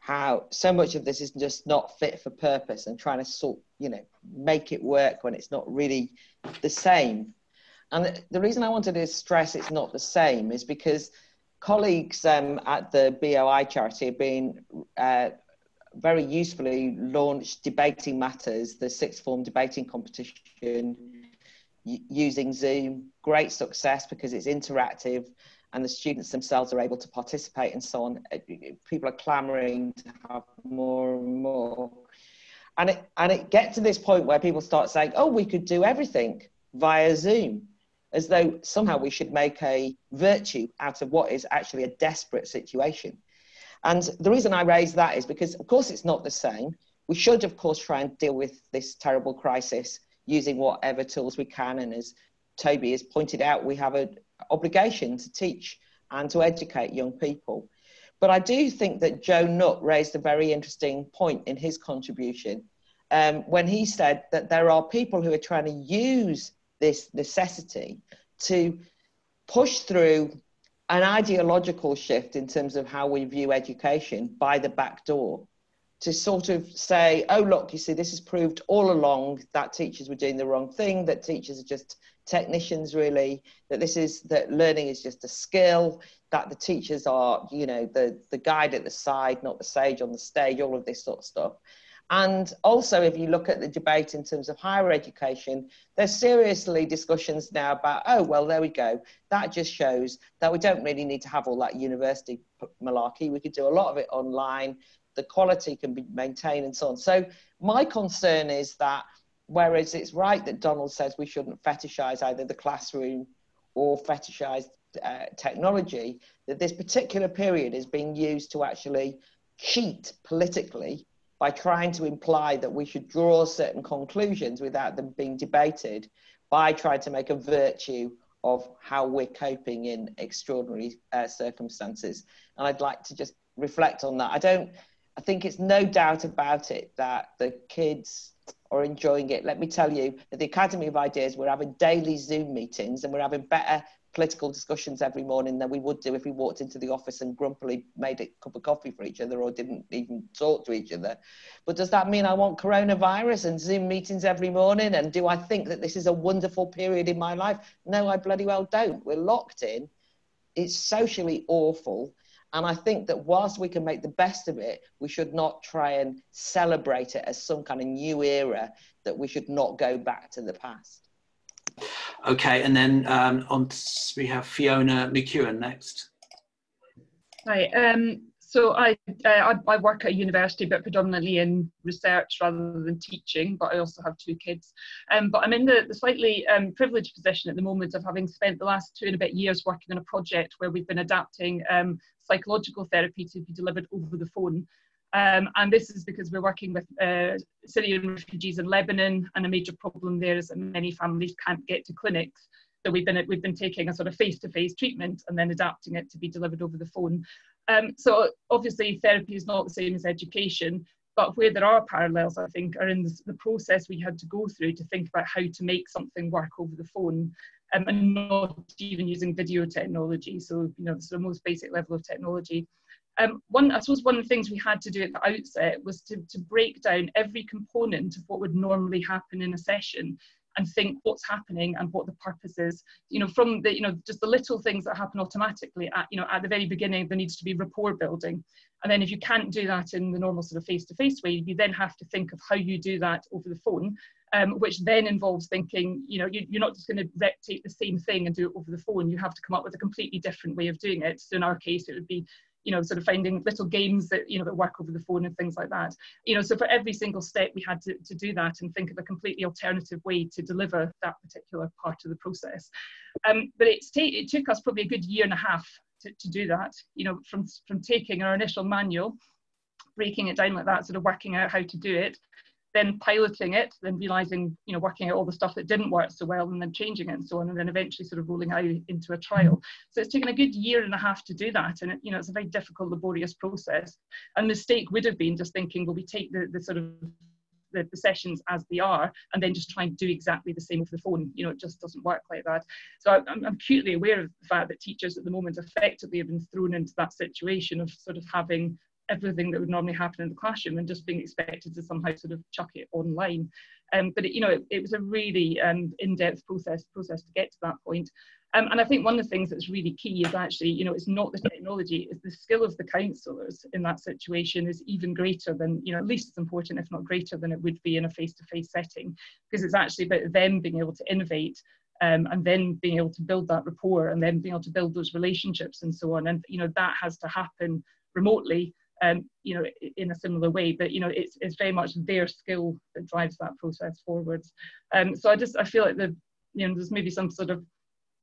how so much of this is just not fit for purpose and trying to sort, you know, make it work when it's not really the same and the reason I wanted to stress it's not the same is because colleagues um, at the BOI charity have been uh, very usefully launched Debating Matters, the sixth form debating competition using Zoom. Great success because it's interactive and the students themselves are able to participate and so on. Uh, people are clamoring to have more and more. And it, and it gets to this point where people start saying, oh, we could do everything via Zoom as though somehow we should make a virtue out of what is actually a desperate situation. And the reason I raise that is because, of course, it's not the same. We should, of course, try and deal with this terrible crisis using whatever tools we can. And as Toby has pointed out, we have an obligation to teach and to educate young people. But I do think that Joe Nutt raised a very interesting point in his contribution um, when he said that there are people who are trying to use this necessity to push through an ideological shift in terms of how we view education by the back door to sort of say, oh, look, you see, this has proved all along that teachers were doing the wrong thing, that teachers are just technicians, really, that this is, that learning is just a skill, that the teachers are, you know, the, the guide at the side, not the sage on the stage, all of this sort of stuff. And also, if you look at the debate in terms of higher education, there's seriously discussions now about, oh, well, there we go. That just shows that we don't really need to have all that university malarkey. We could do a lot of it online. The quality can be maintained and so on. So, my concern is that whereas it's right that Donald says we shouldn't fetishize either the classroom or fetishize uh, technology, that this particular period is being used to actually cheat politically by trying to imply that we should draw certain conclusions without them being debated by trying to make a virtue of how we're coping in extraordinary uh, circumstances. And I'd like to just reflect on that. I don't, I think it's no doubt about it that the kids are enjoying it. Let me tell you, at the Academy of Ideas, we're having daily Zoom meetings and we're having better political discussions every morning than we would do if we walked into the office and grumpily made a cup of coffee for each other or didn't even talk to each other. But does that mean I want coronavirus and Zoom meetings every morning? And do I think that this is a wonderful period in my life? No, I bloody well don't. We're locked in. It's socially awful. And I think that whilst we can make the best of it, we should not try and celebrate it as some kind of new era that we should not go back to the past. Okay, and then um, on we have Fiona McEwen next. Hi. Um, so I, uh, I, I work at a university, but predominantly in research rather than teaching. But I also have two kids. Um, but I'm in the, the slightly um, privileged position at the moment of having spent the last two and a bit years working on a project where we've been adapting um, psychological therapy to be delivered over the phone um, and this is because we're working with uh, Syrian refugees in Lebanon, and a major problem there is that many families can't get to clinics. So we've been we've been taking a sort of face-to-face treatment and then adapting it to be delivered over the phone. Um, so obviously therapy is not the same as education, but where there are parallels, I think, are in the, process we had to go through to think about how to make something work over the phone. Um, and not even using video technology. So, you know, it's the most basic level of technology. Um, one, I suppose one of the things we had to do at the outset was to, to break down every component of what would normally happen in a session and think what's happening and what the purpose is. You know, from the, you know, just the little things that happen automatically at, you know, at the very beginning, there needs to be rapport building. And then if you can't do that in the normal sort of face-to-face -face way, you then have to think of how you do that over the phone, um, which then involves thinking, you know, you, are not just going to replicate the same thing and do it over the phone. You have to come up with a completely different way of doing it. So in our case, it would be you know, sort of finding little games that, you know, that work over the phone and things like that. You know, so for every single step we had to, to do that and think of a completely alternative way to deliver that particular part of the process. Um, but it's it took us probably a good year and a half to, to do that, you know, from, from taking our initial manual, breaking it down like that, sort of working out how to do it, then piloting it, then realizing, you know, working out all the stuff that didn't work so well and then changing it and so on, and then eventually sort of rolling out into a trial. So it's taken a good year and a half to do that. And, it, you know, it's a very difficult, laborious process. And mistake would have been just thinking, well, we take the, the sort of the, the, sessions as they are and then just try and do exactly the same with the phone. You know, it just doesn't work like that. So I'm, I'm acutely aware of the fact that teachers at the moment effectively have been thrown into that situation of sort of having everything that would normally happen in the classroom and just being expected to somehow sort of chuck it online. Um, but it, you know, it, it, was a really um, in-depth process process to get to that point. Um, and I think one of the things that's really key is actually, you know, it's not the technology, it's the skill of the counsellors in that situation is even greater than, you know, at least as important, if not greater than it would be in a face-to-face -face setting, because it's actually about them being able to innovate um, and then being able to build that rapport and then being able to build those relationships and so on. And, you know, that has to happen remotely um, you know, in a similar way. But you know, it's, it's very much their skill that drives that process forwards. Um, so I just I feel like the you know there's maybe some sort of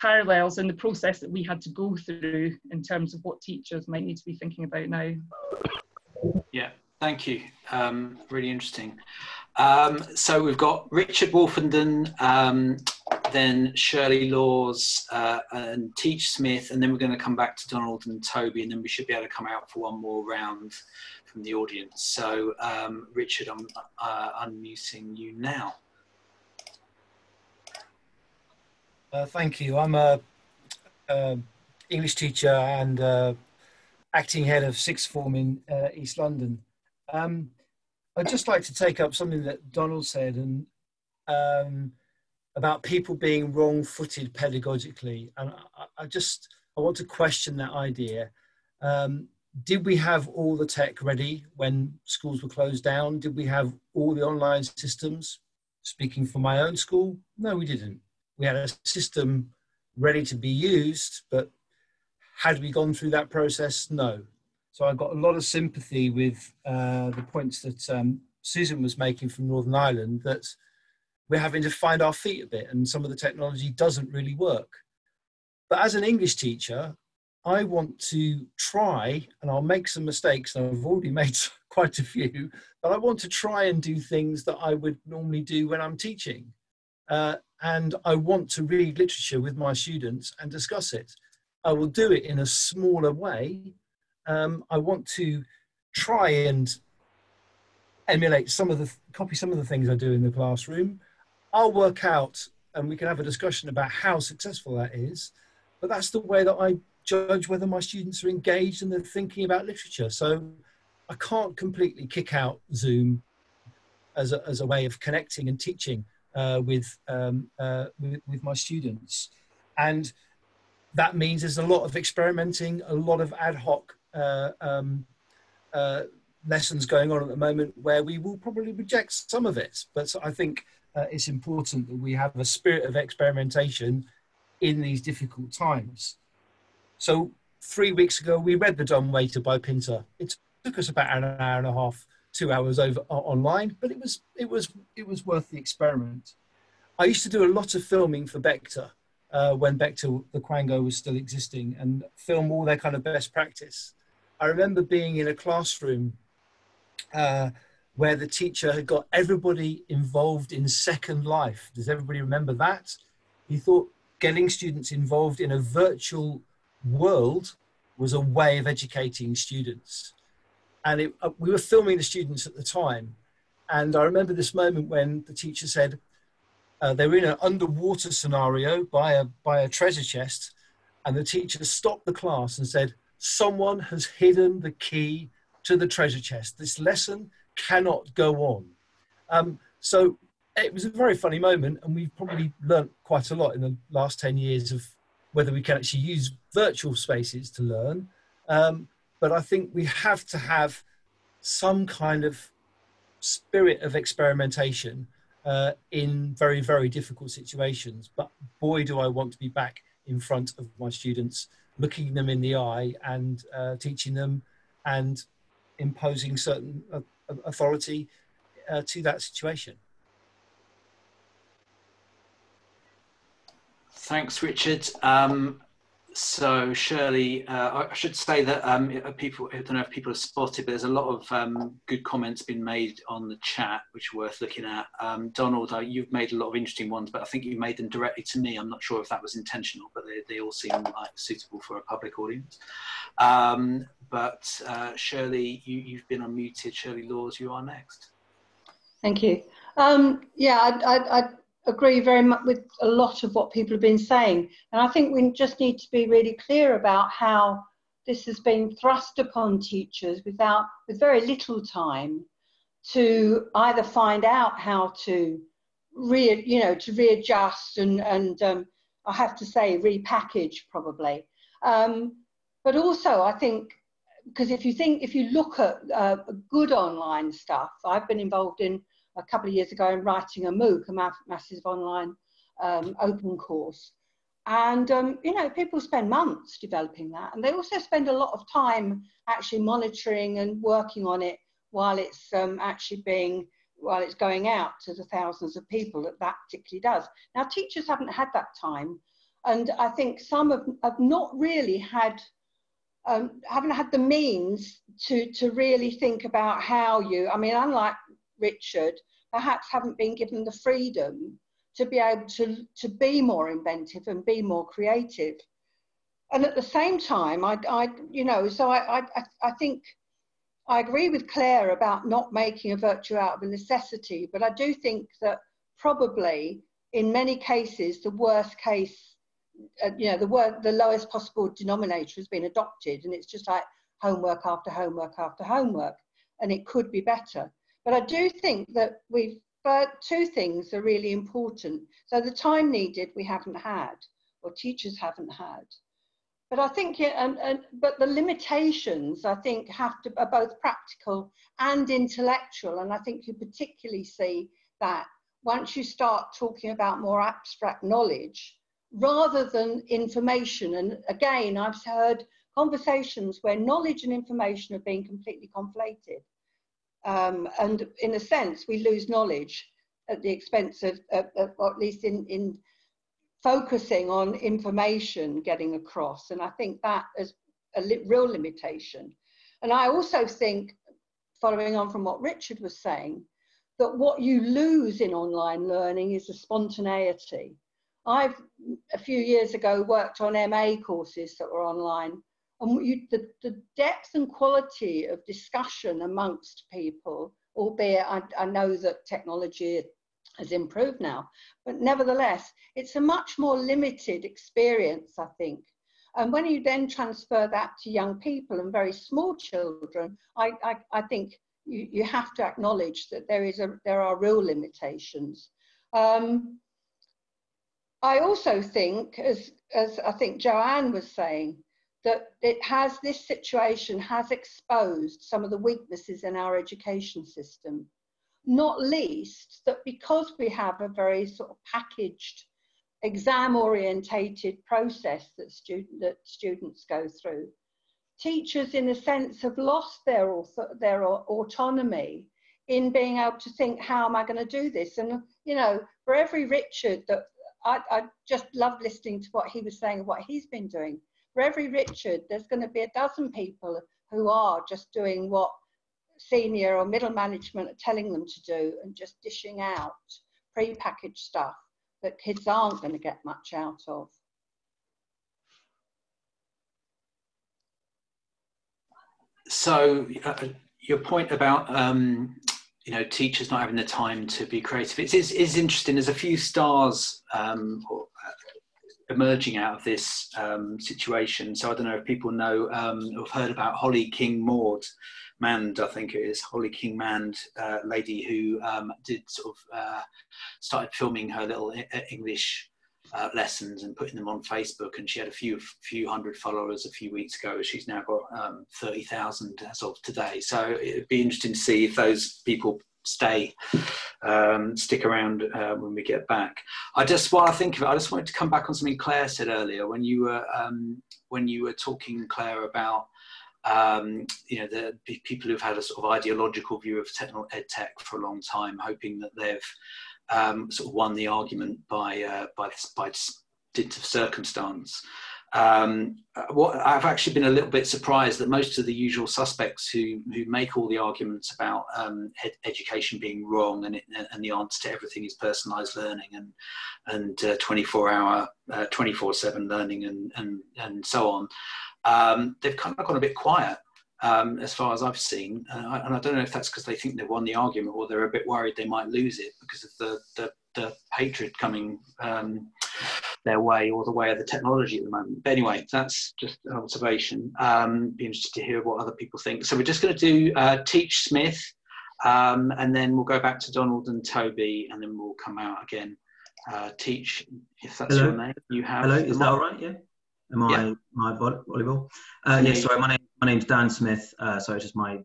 parallels in the process that we had to go through in terms of what teachers might need to be thinking about now. Yeah, thank you. Um, really interesting. Um, so we've got Richard Wolfenden, um, then Shirley Laws uh, and Teach Smith, and then we're going to come back to Donald and Toby, and then we should be able to come out for one more round from the audience. So um, Richard, I'm uh, unmuting you now. Uh, thank you. I'm a, a English teacher and uh, acting head of sixth form in uh, East London. Um, I'd just like to take up something that Donald said and um, about people being wrong-footed pedagogically, and I, I, just I want to question that idea. Um, did we have all the tech ready when schools were closed down? Did we have all the online systems? Speaking for my own school, no, we didn't. We had a system ready to be used, but had we gone through that process? No. So I got a lot of sympathy with uh, the points that um, Susan was making from Northern Ireland that we're having to find our feet a bit and some of the technology doesn't really work. But as an English teacher, I want to try, and I'll make some mistakes, and I've already <laughs> made quite a few, but I want to try and do things that I would normally do when I'm teaching. Uh, and I want to read literature with my students and discuss it. I will do it in a smaller way um, I want to try and emulate some of the copy some of the things I do in the classroom. I'll work out, and we can have a discussion about how successful that is. But that's the way that I judge whether my students are engaged and they're thinking about literature. So I can't completely kick out Zoom as a, as a way of connecting and teaching uh, with, um, uh, with, with my students. And that means there's a lot of experimenting, a lot of ad hoc uh, um, uh, lessons going on at the moment where we will probably reject some of it. But I think uh, it's important that we have a spirit of experimentation in these difficult times. So three weeks ago, we read The Dumb Waiter by Pinter. It took us about an hour and a half, two hours over online, but it was it was it was worth the experiment. I used to do a lot of filming for Becta uh, when Becta the Quango was still existing and film all their kind of best practice. I remember being in a classroom uh, where the teacher had got everybody involved in Second Life. Does everybody remember that? He thought getting students involved in a virtual world was a way of educating students. And it, uh, we were filming the students at the time. And I remember this moment when the teacher said uh, they were in an underwater scenario by a, by a treasure chest. And the teacher stopped the class and said, someone has hidden the key to the treasure chest. This lesson cannot go on. Um, so it was a very funny moment, and we've probably learnt quite a lot in the last 10 years of whether we can actually use virtual spaces to learn. Um, but I think we have to have some kind of spirit of experimentation uh, in very, very difficult situations. But boy, do I want to be back in front of my students, looking them in the eye and uh, teaching them and imposing certain uh, authority uh, to that situation. Thanks, Richard. Um, so Shirley, uh, I should say that um, people, I don't know if people have spotted, but there's a lot of um, good comments been made on the chat, which are worth looking at. Um, Donald, uh, you've made a lot of interesting ones, but I think you made them directly to me. I'm not sure if that was intentional, but they, they all seem like suitable for a public audience. Um, but uh, Shirley, you, have been unmuted. Shirley Laws, you are next. Thank you. Um, yeah, I, I, I agree very much with a lot of what people have been saying. And I think we just need to be really clear about how this has been thrust upon teachers without, with very little time to either find out how to re, you know, to readjust and, and um, I have to say repackage probably. Um, but also I think, because if you think, if you look at uh, good online stuff, I've been involved in a couple of years ago in writing a MOOC, a massive online um, open course. And, um, you know, people spend months developing that. And they also spend a lot of time actually monitoring and working on it while it's um, actually being, while it's going out to the thousands of people that that particularly does. Now, teachers haven't had that time. And I think some have, have not really had, um, haven't had the means to, to really think about how you, I mean, unlike Richard, perhaps haven't been given the freedom to be able to, to be more inventive and be more creative. And at the same time, I, I you know, so I, I, I think I agree with Claire about not making a virtue out of a necessity, but I do think that probably in many cases, the worst case, uh, you know, the, wor- the lowest possible denominator has been adopted, and it's just like homework after homework after homework, and it could be better. But I do think that we've, but two things are really important. So the time needed we haven't had, or teachers haven't had. But I think, and, and, but the limitations I think have to are both practical and intellectual, and I think you particularly see that once you start talking about more abstract knowledge rather than information. And again, I've heard conversations where knowledge and information are being completely conflated. Um, and in a sense, we lose knowledge at the expense of, or at least in, in focusing on information getting across. And I think that is a li real limitation. And I also think, following on from what Richard was saying, that what you lose in online learning is the spontaneity. I've a few years ago worked on MA courses that were online and you, the, the depth and quality of discussion amongst people, albeit I, I know that technology has improved now, but nevertheless, it's a much more limited experience, I think. And when you then transfer that to young people and very small children, I, I, I think you, you have to acknowledge that there, is a, there are real limitations. Um, I also think, as, as I think Joanne was saying, that it has this situation has exposed some of the weaknesses in our education system. Not least that because we have a very sort of packaged exam orientated process that, student, that students go through teachers in a sense have lost their their autonomy in being able to think how am i going to do this? And you know for every richard that I, I just love listening to what he was saying what he's been doing for every Richard, there's going to be a dozen people who are just doing what senior or middle management are telling them to do and just dishing out pre-packaged stuff that kids aren't going to get much out of. So uh, your point about um, you know teachers not having the time to be creative it's, it's, it's interesting. There's a few stars um, emerging out of this um, situation. So I don't know if people know um, or have heard about Holly King Maud Mand, I think it is Holly King Mand, uh, lady who um, did sort of uh, started filming her little English uh, lessons and putting them on Facebook. And she had a few few hundred followers a few weeks ago. She's now got um, thirty thousand as of today. So it'd be interesting to see if those people stay, um, stick around uh, when we get back. I just, while I think of it, I just wanted to come back on something Claire said earlier when you were um, when you were talking, Claire, about um, you know the people who've had a sort of ideological view of technical ed tech for a long time, hoping that they've um, sort of won the argument by uh, by by dint of circumstance. Um, what I've actually been a little bit surprised that most of the usual suspects who who make all the arguments about um, ed education being wrong and it, and the answer to everything is personalised learning and and uh, 24 hour uh, 24 7 learning and and and so on um, they've kind of gone a bit quiet um, as far as I've seen. Uh, and I don't know if that's because they think they've won the argument or they're a bit worried they might lose it because of the, the, the hatred coming um, their way or the way of the technology at the moment. But anyway, that's just an observation. Um, be interested to hear what other people think. So we're just going to do uh, Teach Smith um, and then we'll go back to Donald and Toby and then we'll come out again. Uh, teach, if that's Hello. your name, you have. Hello, is that all right? Yeah. Am I Yeah. my volleyball? Uh, yes, sorry. My name my name's Dan Smith. Uh, so it's just my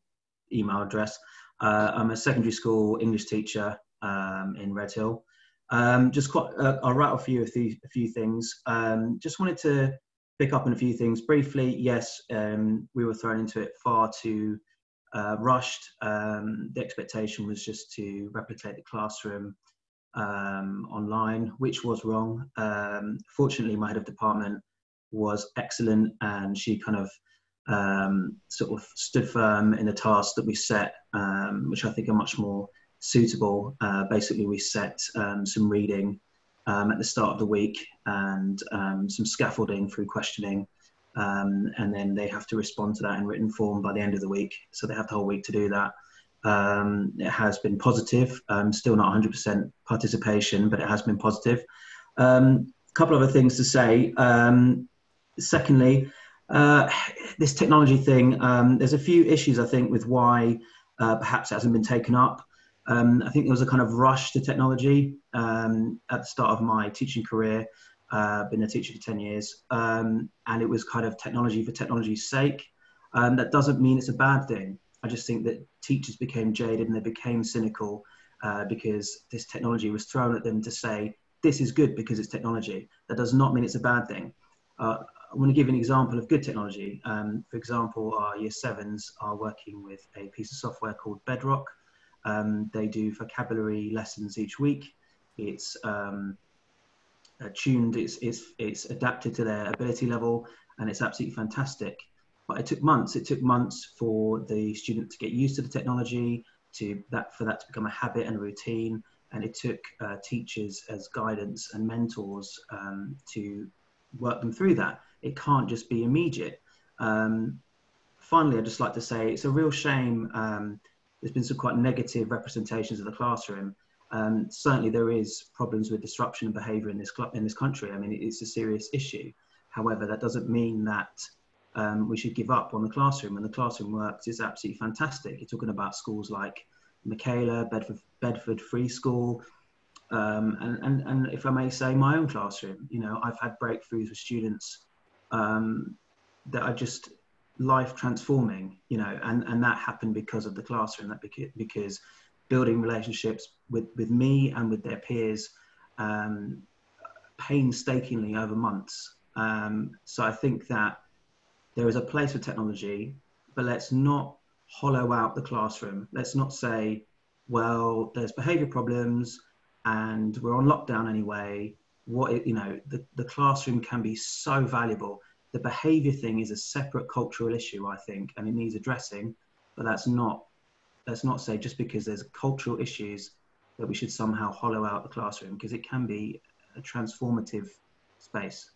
email address. Uh, I'm a secondary school English teacher um, in Redhill. Um, just quite, uh, I'll rattle for you a few, a few things. Um, just wanted to pick up on a few things briefly. Yes, um, we were thrown into it far too uh, rushed. Um, the expectation was just to replicate the classroom um, online, which was wrong. Um, fortunately, my head of department was excellent and she kind of sort of stood firm in the task that we set, which I think are much more suitable. Uh, basically, we set um, some reading um, at the start of the week and um, some scaffolding through questioning. Um, and then they have to respond to that in written form by the end of the week. So they have the whole week to do that. it has been positive, still not 100% participation, but it has been positive. A couple of other things to say. Um, secondly, uh, this technology thing, um, there's a few issues I think with why uh, perhaps it hasn't been taken up. Um, I think there was a kind of rush to technology um, at the start of my teaching career. Uh, been a teacher for 10 years, um, and it was kind of technology for technology's sake. Um, that doesn't mean it's a bad thing. I just think that teachers became jaded and they became cynical uh, because this technology was thrown at them to say, this is good because it's technology. That does not mean it's a bad thing. Uh, I want to give an example of good technology. Um, for example, our year sevens are working with a piece of software called Bedrock. Um, they do vocabulary lessons each week. It's um, uh, tuned, it's, it's, it's adapted to their ability level, and it's absolutely fantastic. But it took months. It took months for the student to get used to the technology, to that for that to become a habit and a routine. And it took uh, teachers as guidance and mentors um, to work them through that. It can't just be immediate. Um, finally, I'd just like to say it's a real shame. Um, there's been some quite negative representations of the classroom. Um, certainly, there is problems with disruption and behaviour in this in this country. I mean, it's a serious issue. However, that doesn't mean that um, we should give up on the classroom. And the classroom works is absolutely fantastic. You're talking about schools like Michaela, Bedford, Bedford Free School, um, and, and, and if I may say, my own classroom. You know, I've had breakthroughs with students um, that I just life transforming. You know, and, and that happened because of the classroom. That because, because building relationships with with me and with their peers um, painstakingly over months. Um, so I think that there is a place for technology, but let's not hollow out the classroom. Let's not say, well, there's behavior problems and we're on lockdown anyway. What you know, the, the classroom can be so valuable. The behavior thing is a separate cultural issue, I think, and it needs addressing. But that's not let's not say just because there's cultural issues that we should somehow hollow out the classroom because it can be a transformative space.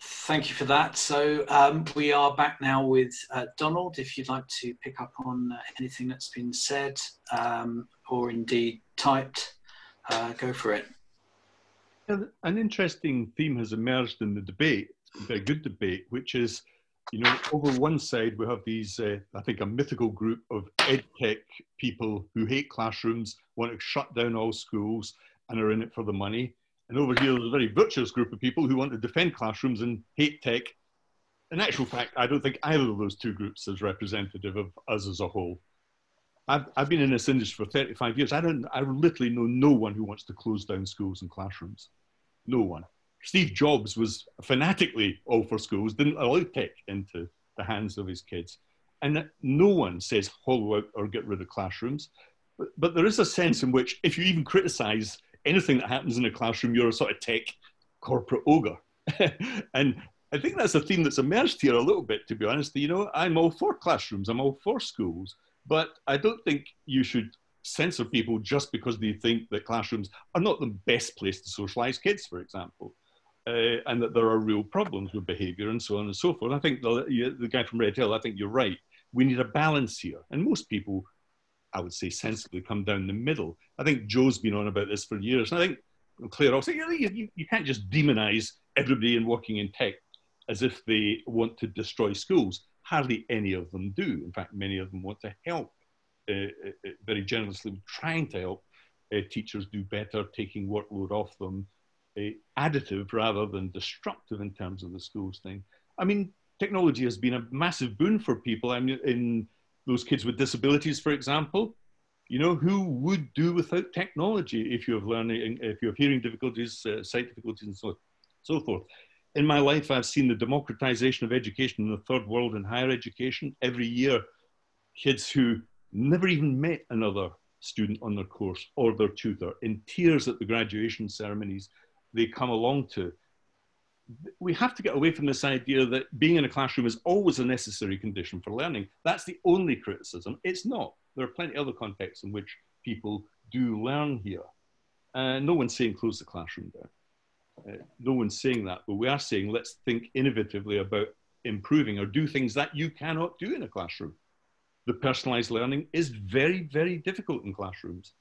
Thank you for that. So um, we are back now with uh, Donald. If you'd like to pick up on uh, anything that's been said um, or indeed typed, uh, go for it. An interesting theme has emerged in the debate, a very good debate, which is, you know, over one side we have these, uh, I think, a mythical group of ed tech people who hate classrooms, want to shut down all schools, and are in it for the money. And over here, there's a very virtuous group of people who want to defend classrooms and hate tech. In actual fact, I don't think either of those two groups is representative of us as a whole. I've, I've been in this industry for 35 years. I don't, I literally know no one who wants to close down schools and classrooms. No one. Steve Jobs was fanatically all for schools, didn't allow tech into the hands of his kids. And no one says hollow out or get rid of classrooms. But, but there is a sense in which if you even criticize anything that happens in a classroom, you're a sort of tech corporate ogre. <laughs> and I think that's a theme that's emerged here a little bit, to be honest. You know, I'm all for classrooms, I'm all for schools, but I don't think you should censor people just because they think that classrooms are not the best place to socialize kids, for example. Uh, and that there are real problems with behavior and so on and so forth. I think the, the guy from Redhill, I think you're right. We need a balance here. And most people, I would say, sensibly come down the middle. I think Joe's been on about this for years. And I think Claire also, you, you, you can't just demonize everybody in working in tech as if they want to destroy schools. Hardly any of them do. In fact, many of them want to help uh, uh, uh, very generously trying to help teachers do better, taking workload off them, additive rather than destructive in terms of the schools thing. I mean, technology has been a massive boon for people. I mean, in those kids with disabilities, for example, you know, who would do without technology if you have learning, if you have hearing difficulties, uh, sight difficulties, and so, so forth. In my life, I've seen the democratization of education in the third world and higher education. Every year, kids who never even met another student on their course or their tutor, in tears at the graduation ceremonies they come along to. We have to get away from this idea that being in a classroom is always a necessary condition for learning. That's the only criticism. It's not. There are plenty of other contexts in which people do learn here. Uh, no one's saying close the classroom down. Uh, no one's saying that, but we are saying let's think innovatively about improving or do things that you cannot do in a classroom the personalized learning is very, very difficult in classrooms.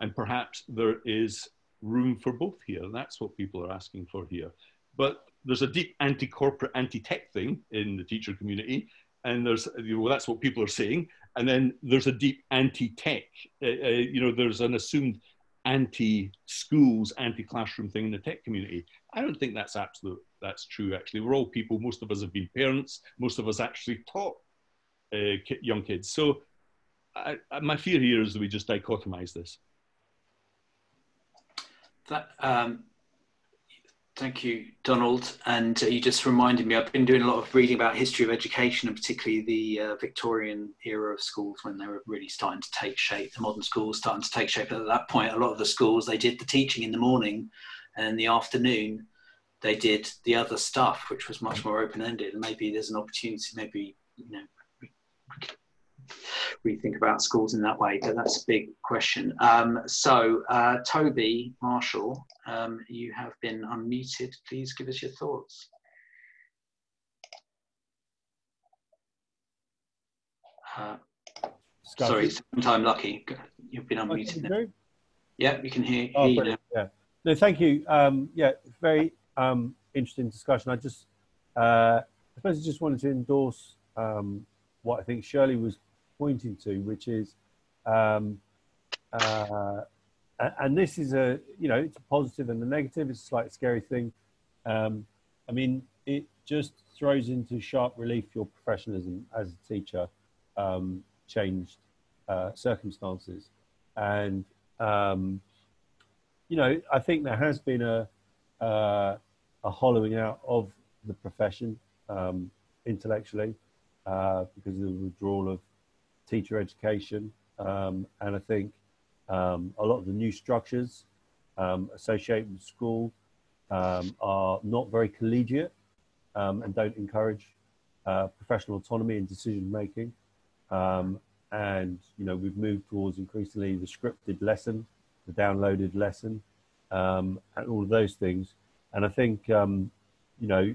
And perhaps there is room for both here. That's what people are asking for here. But there's a deep anti-corporate, anti-tech thing in the teacher community. And there's, you know, that's what people are saying. And then there's a deep anti-tech. Uh, uh, you know, there's an assumed anti-schools, anti-classroom thing in the tech community. I don't think that's absolute. That's true. Actually, we're all people. Most of us have been parents. Most of us actually taught uh, young kids. So I, I, my fear here is that we just dichotomize this. That, um, thank you, Donald. And uh, you just reminded me, I've been doing a lot of reading about history of education and particularly the uh, Victorian era of schools when they were really starting to take shape, the modern schools starting to take shape. At that point, a lot of the schools, they did the teaching in the morning and in the afternoon, they did the other stuff, which was much more open-ended. And maybe there's an opportunity, maybe, you know, rethink about schools in that way, but that's a big question. Um, so, uh, Toby Marshall, um, you have been unmuted. Please give us your thoughts. Uh, sorry, sometime lucky. You've been unmuted. Oh, yeah, you can hear, oh, hear Yeah. No, thank you. Um, yeah, very um, interesting discussion. I just, uh, I suppose I just wanted to endorse um, what I think Shirley was pointing to, which is, um, uh, and this is a, you know, it's a positive and a negative. It's a slight scary thing. Um, I mean, it just throws into sharp relief your professionalism as a teacher, um, changed uh, circumstances. And, um, you know, I think there has been a, uh, a hollowing out of the profession um, intellectually uh, because of the withdrawal of teacher education. Um, and I think um, a lot of the new structures um, associated with school um, are not very collegiate um, and don't encourage uh, professional autonomy and decision making. Um, and you know we've moved towards increasingly the scripted lesson, the downloaded lesson, and all of those things. And I think you know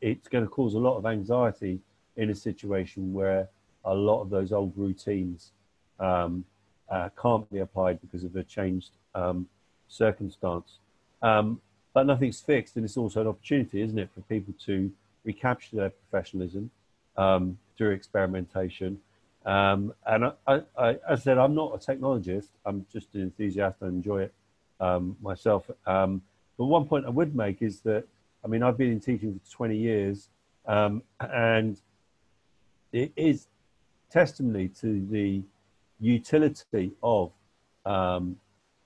it's going to cause a lot of anxiety in a situation where a lot of those old routines um, uh, can't be applied because of a changed um, circumstance. Um, but nothing's fixed, and it's also an opportunity, isn't it, for people to recapture their professionalism um, through experimentation. Um, and I, I, I, as I said, I'm not a technologist. I'm just an enthusiast. I enjoy it um, myself. Um, but one point I would make is that, I mean, I've been in teaching for 20 years, and it is testimony to the utility of um,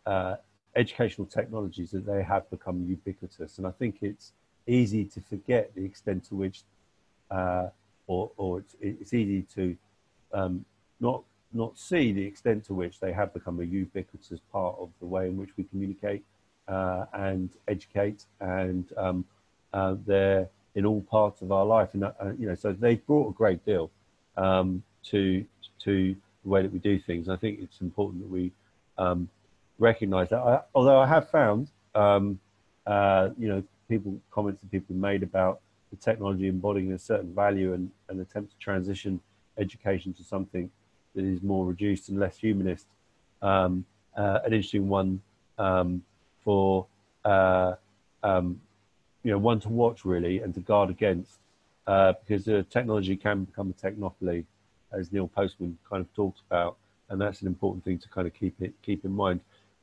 uh, educational technologies that they have become ubiquitous. And I think it's easy to forget the extent to which, uh, or, or it's, it's easy to um, not, not see the extent to which they have become a ubiquitous part of the way in which we communicate uh, and educate and um, uh, they're in all parts of our life. And, uh, you know, so they've brought a great deal um, to, to the way that we do things. I think it's important that we um, recognize that. I, although I have found, um, uh, you know, people comments that people made about the technology embodying a certain value and an attempt to transition education to something that is more reduced and less humanist. Um, uh, an interesting one um, for uh, um, you know one to watch really and to guard against uh, because the technology can become a technopoly as Neil Postman kind of talked about, and that's an important thing to kind of keep it keep in mind.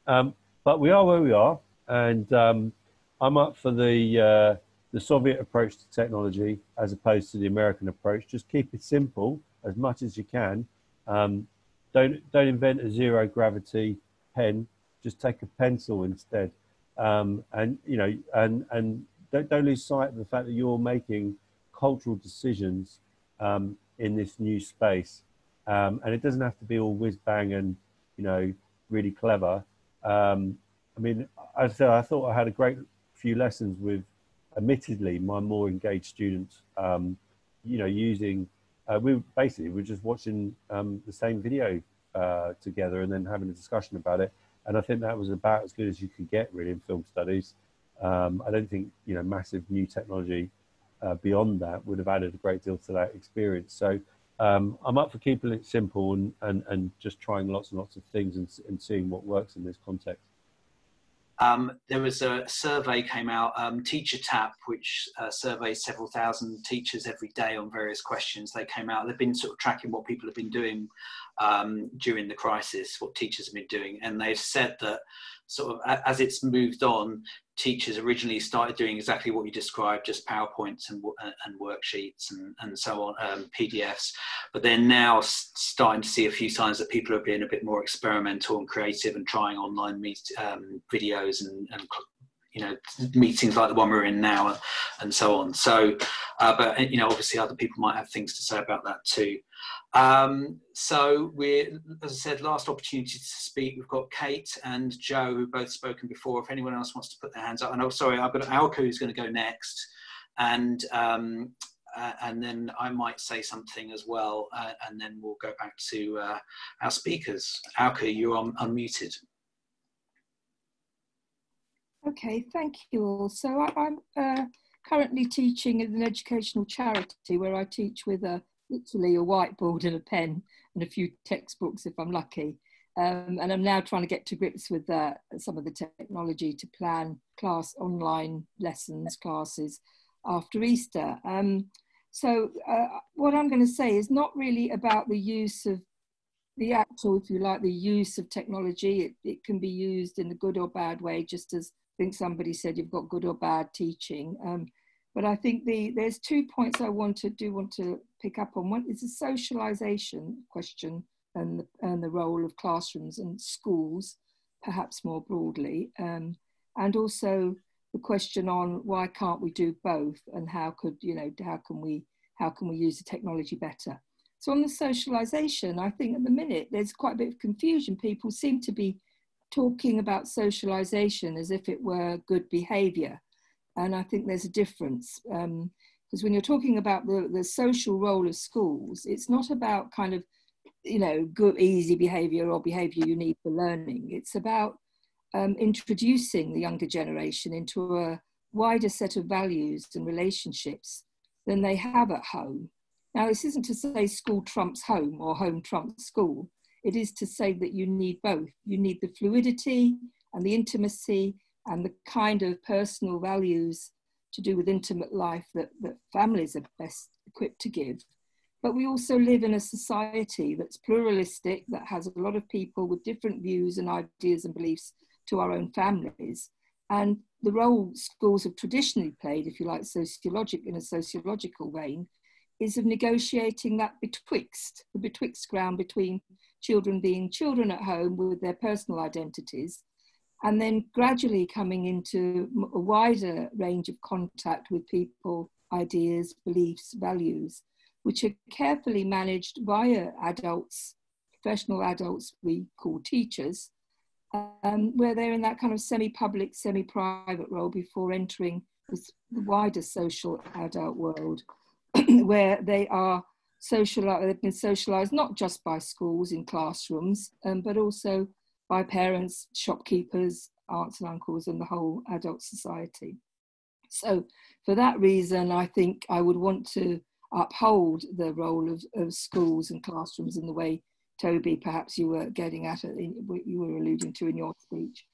Um, but we are where we are, and um, I'm up for the uh, the Soviet approach to technology as opposed to the American approach. Just keep it simple as much as you can. Um, don't don't invent a zero gravity pen. Just take a pencil instead, um, and you know, and and don't, don't lose sight of the fact that you're making cultural decisions um, in this new space. Um, and it doesn't have to be all whiz bang and, you know, really clever. Um, I mean, I said, I thought I had a great few lessons with, admittedly, my more engaged students, um, you know, using, uh, we basically we're just watching um, the same video uh, together and then having a discussion about it. And I think that was about as good as you could get really in film studies. Um, I don't think, you know, massive new technology uh, beyond that would have added a great deal to that experience. So um, I'm up for keeping it simple and, and, and just trying lots and lots of things and, and seeing what works in this context. Um, there was a survey came out, um, Teacher Tapp, which uh, surveys several thousand teachers every day on various questions. They came out. They've been sort of tracking what people have been doing um, during the crisis, what teachers have been doing, and they've said that sort of as it's moved on, teachers originally started doing exactly what you described, just PowerPoints and, and worksheets and, and so on, um, PDFs. But they're now starting to see a few signs that people are being a bit more experimental and creative and trying online meet, um, videos and, and you know meetings like the one we're in now and so on so uh, but you know obviously other people might have things to say about that too um, so we're as i said last opportunity to speak we've got kate and joe who've both spoken before if anyone else wants to put their hands up and oh sorry i've got alka who's going to go next and um, uh, and then I might say something as well, uh, and then we'll go back to uh, our speakers. Alka, you're un unmuted. Okay, thank you all. So I, am uh, currently teaching in an educational charity where I teach with a literally a whiteboard and a pen and a few textbooks if I'm lucky. Um, and I'm now trying to get to grips with uh, some of the technology to plan class online lessons, classes after Easter. Um, so uh, what I'm going to say is not really about the use of the actual, if you like, the use of technology. It, it can be used in a good or bad way, just as I think somebody said you've got good or bad teaching. Um, but I think the there's two points I want to do want to pick up on. One is the socialization question and the, and the role of classrooms and schools, perhaps more broadly, um, and also the question on why can't we do both and how could you know how can we how can we use the technology better. So on the socialization, I think at the minute there's quite a bit of confusion. People seem to be talking about socialization as if it were good behavior. And I think there's a difference. Because um, when you're talking about the, the social role of schools, it's not about kind of, you know, good, easy behavior or behavior you need for learning. It's about um, introducing the younger generation into a wider set of values and relationships than they have at home. Now, this isn't to say school trumps home or home trumps school It is to say that you need both. You need the fluidity and the intimacy and the kind of personal values to do with intimate life that, that families are best equipped to give. But we also live in a society that's pluralistic, that has a lot of people with different views and ideas and beliefs to our own families. And the role schools have traditionally played, if you like, sociologic in a sociological vein, is of negotiating that betwixt, the betwixt ground between children being children at home with their personal identities, and then gradually coming into a wider range of contact with people, ideas, beliefs, values, which are carefully managed via adults, professional adults we call teachers, um, where they're in that kind of semi-public, semi-private role before entering the wider social adult world, <clears throat> where they are socialized, they've been socialized not just by schools in classrooms, um, but also by parents, shopkeepers, aunts and uncles, and the whole adult society. So, for that reason, I think I would want to uphold the role of, of schools and classrooms in the way Toby, perhaps you were getting at it, you were alluding to in your speech.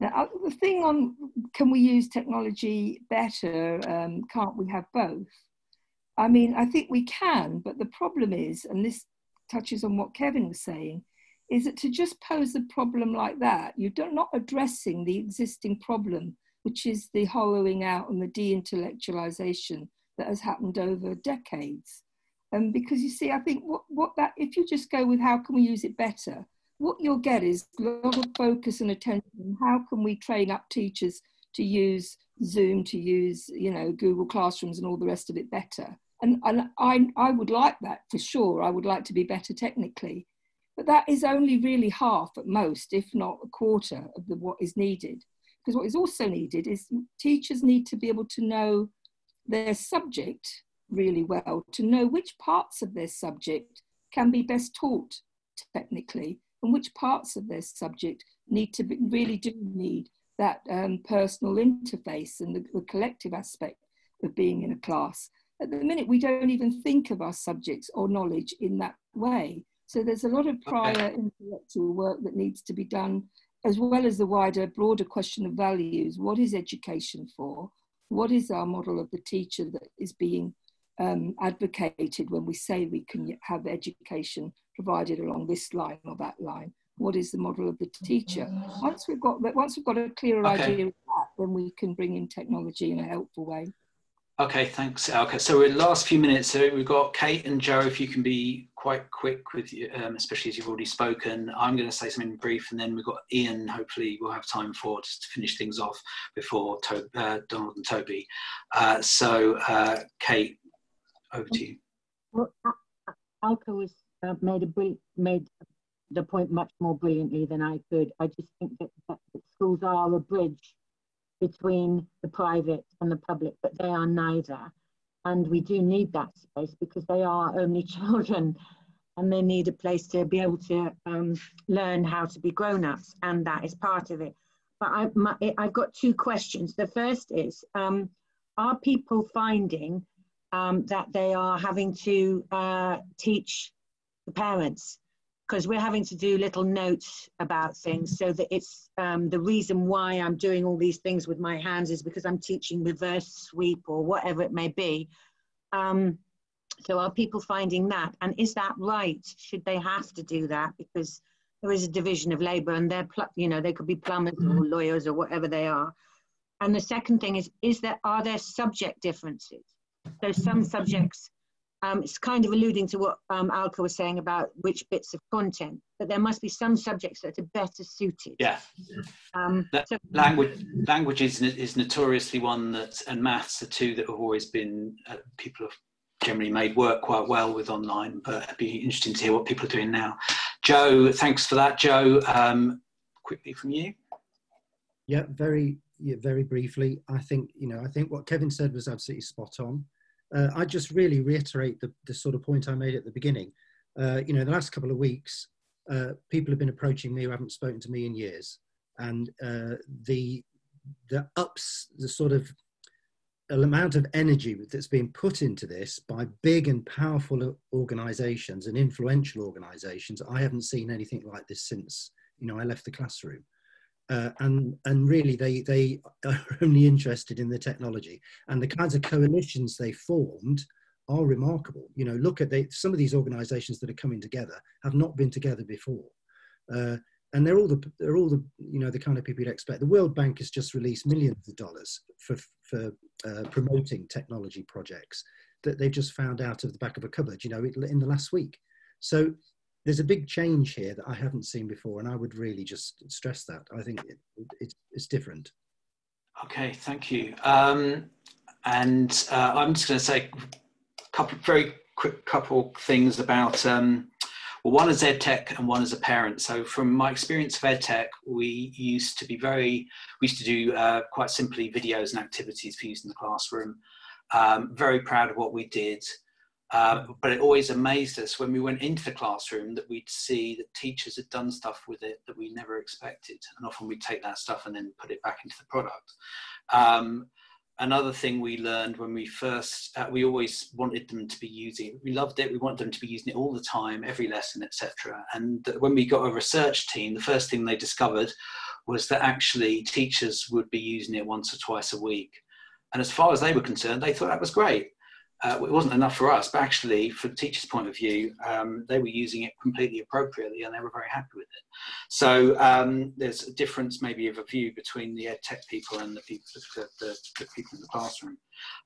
Now, uh, the thing on can we use technology better? Um, can't we have both? I mean, I think we can, but the problem is, and this touches on what Kevin was saying, is that to just pose a problem like that, you're not addressing the existing problem, which is the hollowing out and the de intellectualization that has happened over decades. Um, because you see, I think what, what that, if you just go with how can we use it better, what you'll get is a lot of focus and attention. How can we train up teachers to use Zoom, to use, you know, Google Classrooms and all the rest of it better? And, and I, I would like that for sure. I would like to be better technically. But that is only really half at most, if not a quarter of the, what is needed. Because what is also needed is teachers need to be able to know their subject really well to know which parts of their subject can be best taught technically and which parts of their subject need to be, really do need that um, personal interface and the, the collective aspect of being in a class. At the minute, we don't even think of our subjects or knowledge in that way. So there's a lot of prior okay. intellectual work that needs to be done, as well as the wider, broader question of values. What is education for? What is our model of the teacher that is being um, advocated when we say we can have education provided along this line or that line. What is the model of the teacher? Once we've got that, once we've got a clearer okay. idea of that, then we can bring in technology in a helpful way. Okay, thanks. Okay, so the last few minutes, so we've got Kate and Joe. If you can be quite quick with you, um, especially as you've already spoken, I'm going to say something brief, and then we've got Ian. Hopefully, we'll have time for just to finish things off before to uh, Donald and Toby. Uh, so, uh, Kate, over to you. Well, Alka was uh, made a made the point much more brilliantly than I could. I just think that, that schools are a bridge between the private and the public, but they are neither. And we do need that space because they are only <laughs> children and they need a place to be able to um, learn how to be grown-ups and that is part of it. But I, my, I've got two questions. The first is, um, are people finding um, that they are having to uh, teach the parents because we're having to do little notes about things so that it's um, the reason why I'm doing all these things with my hands is because I'm teaching reverse sweep or whatever it may be. Um, so are people finding that? And is that right? Should they have to do that? Because there is a division of labor and they're, you know, they could be plumbers or lawyers or whatever they are. And the second thing is, is there, are there subject differences? So some subjects, um, it's kind of alluding to what um, Alka was saying about which bits of content, but there must be some subjects that are better suited. Yeah. Um, so, language, language is, is notoriously one that, and maths are two that have always been, uh, people have generally made work quite well with online, but it'd be interesting to hear what people are doing now. Joe, thanks for that. Joe, um, quickly from you. Yeah, very, yeah, very briefly. I think, you know, I think what Kevin said was absolutely spot on uh, I just really reiterate the, the sort of point I made at the beginning. Uh, you know, the last couple of weeks, uh, people have been approaching me who haven't spoken to me in years, and uh, the the ups, the sort of amount of energy that's been put into this by big and powerful organizations and influential organizations i haven't seen anything like this since you know i left the classroom uh, and and really they they are <laughs> only interested in the technology and the kinds of coalitions they formed are remarkable you know look at they, some of these organizations that are coming together have not been together before uh, and they're all the they're all the you know the kind of people you'd expect. The World Bank has just released millions of dollars for for uh, promoting technology projects that they've just found out of the back of a cupboard, you know, in the last week. So there's a big change here that I haven't seen before, and I would really just stress that. I think it, it, it's different. Okay, thank you. Um, and uh, I'm just going to say a couple very quick couple things about. Um, well, one is EdTech and one is a parent. So from my experience of EdTech, we used to be very, we used to do uh, quite simply videos and activities for use in the classroom. Um, very proud of what we did. Uh, but it always amazed us when we went into the classroom that we'd see that teachers had done stuff with it that we never expected. And often we'd take that stuff and then put it back into the product. Um, another thing we learned when we first uh, we always wanted them to be using we loved it. We wanted them to be using it all the time every lesson etc and when we got a research team the first thing they discovered was that actually teachers would be using it once or twice a week. And as far as they were concerned they thought that was great uh, it wasn't enough for us, but actually, from the teacher's point of view, um, they were using it completely appropriately and they were very happy with it. So um, there's a difference, maybe, of a view between the ed tech people and the people, the, the, the people in the classroom.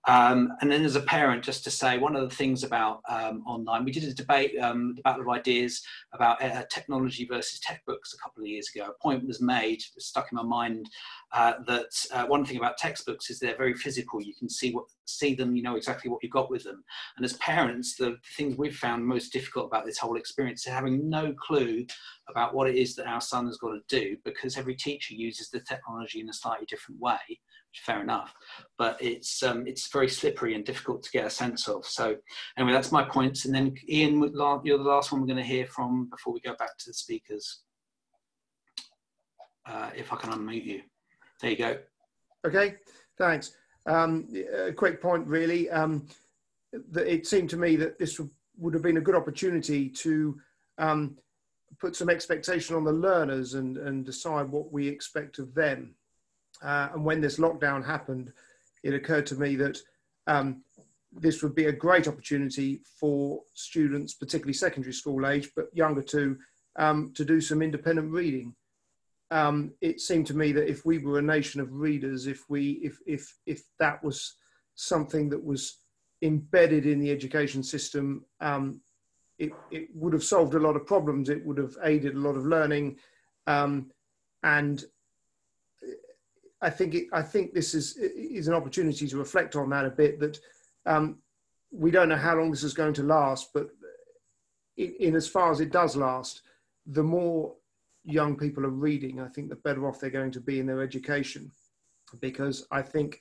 Um, and then as a parent, just to say, one of the things about um, online, we did a debate, um, the Battle of Ideas, about uh, technology versus textbooks a couple of years ago. A point was made, stuck in my mind, uh, that uh, one thing about textbooks is they're very physical. You can see what see them, you know exactly what you've got with them. And as parents, the things we've found most difficult about this whole experience is having no clue about what it is that our son has got to do because every teacher uses the technology in a slightly different way fair enough. But it's um, it's very slippery and difficult to get a sense of. So anyway, that's my points. And then Ian, you're the last one we're going to hear from before we go back to the speakers. Uh, if I can unmute you. There you go. Okay, thanks. Um, a quick point, really. Um, it seemed to me that this would have been a good opportunity to um, put some expectation on the learners and, and decide what we expect of them. Uh, and when this lockdown happened, it occurred to me that um, this would be a great opportunity for students, particularly secondary school age, but younger too, um, to do some independent reading. Um, it seemed to me that if we were a nation of readers, if we, if if if that was something that was embedded in the education system, um, it it would have solved a lot of problems. It would have aided a lot of learning, um, and I think it, I think this is is an opportunity to reflect on that a bit. That um, we don't know how long this is going to last, but in, in, as far as it does last, the more young people are reading, I think the better off they're going to be in their education, because I think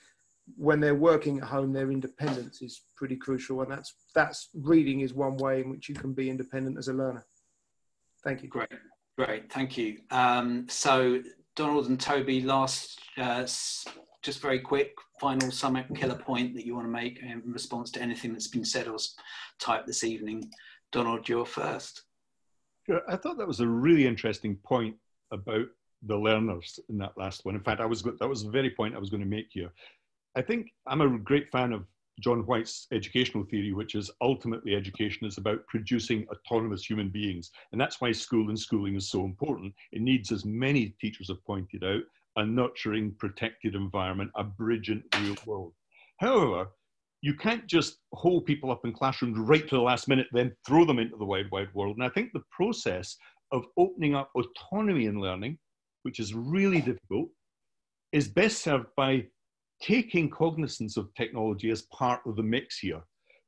when they're working at home, their independence is pretty crucial, and that's that's reading is one way in which you can be independent as a learner. Thank you. Great, great, thank you. Um, so Donald and Toby, last, uh, just very quick, final summit killer point that you want to make in response to anything that's been said or typed this evening. Donald, you're first. Sure. I thought that was a really interesting point about the learners in that last one. In fact, I was that was the very point I was going to make here. I think I'm a great fan of John White's educational theory, which is ultimately education is about producing autonomous human beings. And that's why school and schooling is so important. It needs, as many teachers have pointed out, a nurturing, protected environment, a bridge into the real world. However, you can't just hold people up in classrooms right to the last minute, then throw them into the wide, wide world. And I think the process of opening up autonomy in learning, which is really difficult, is best served by taking cognizance of technology as part of the mix here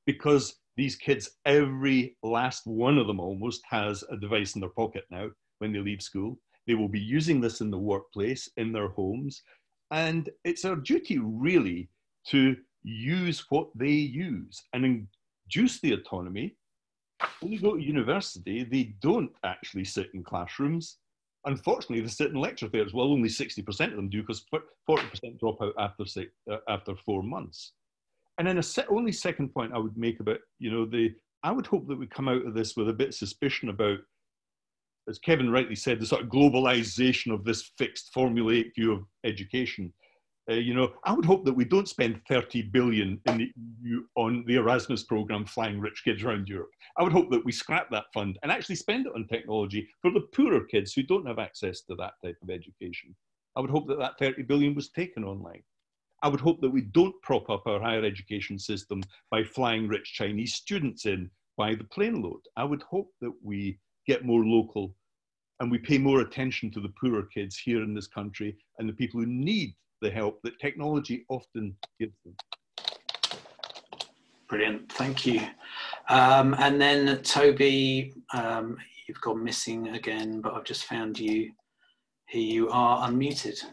because these kids, every last one of them almost has a device in their pocket now when they leave school. They will be using this in the workplace, in their homes. And it's our duty really to use what they use and induce the autonomy. When you go to university, they don't actually sit in classrooms unfortunately, the sit in lecture theatres. Well, only 60% of them do because 40% drop out after, uh, after four months. and then a se only second point I would make about, you know, the, I would hope that we come out of this with a bit of suspicion about, as Kevin rightly said, the sort of globalization of this fixed formulaic view of education. Uh, you know, I would hope that we don't spend 30 billion the, on the Erasmus program flying rich kids around Europe. I would hope that we scrap that fund and actually spend it on technology for the poorer kids who don't have access to that type of education. I would hope that that 30 billion was taken online. I would hope that we don't prop up our higher education system by flying rich Chinese students in by the plane load. I would hope that we get more local and we pay more attention to the poorer kids here in this country and the people who need the help that technology often gives them. Brilliant, thank you. Um, and then Toby, um, you've gone missing again, but I've just found you. Here you are unmuted.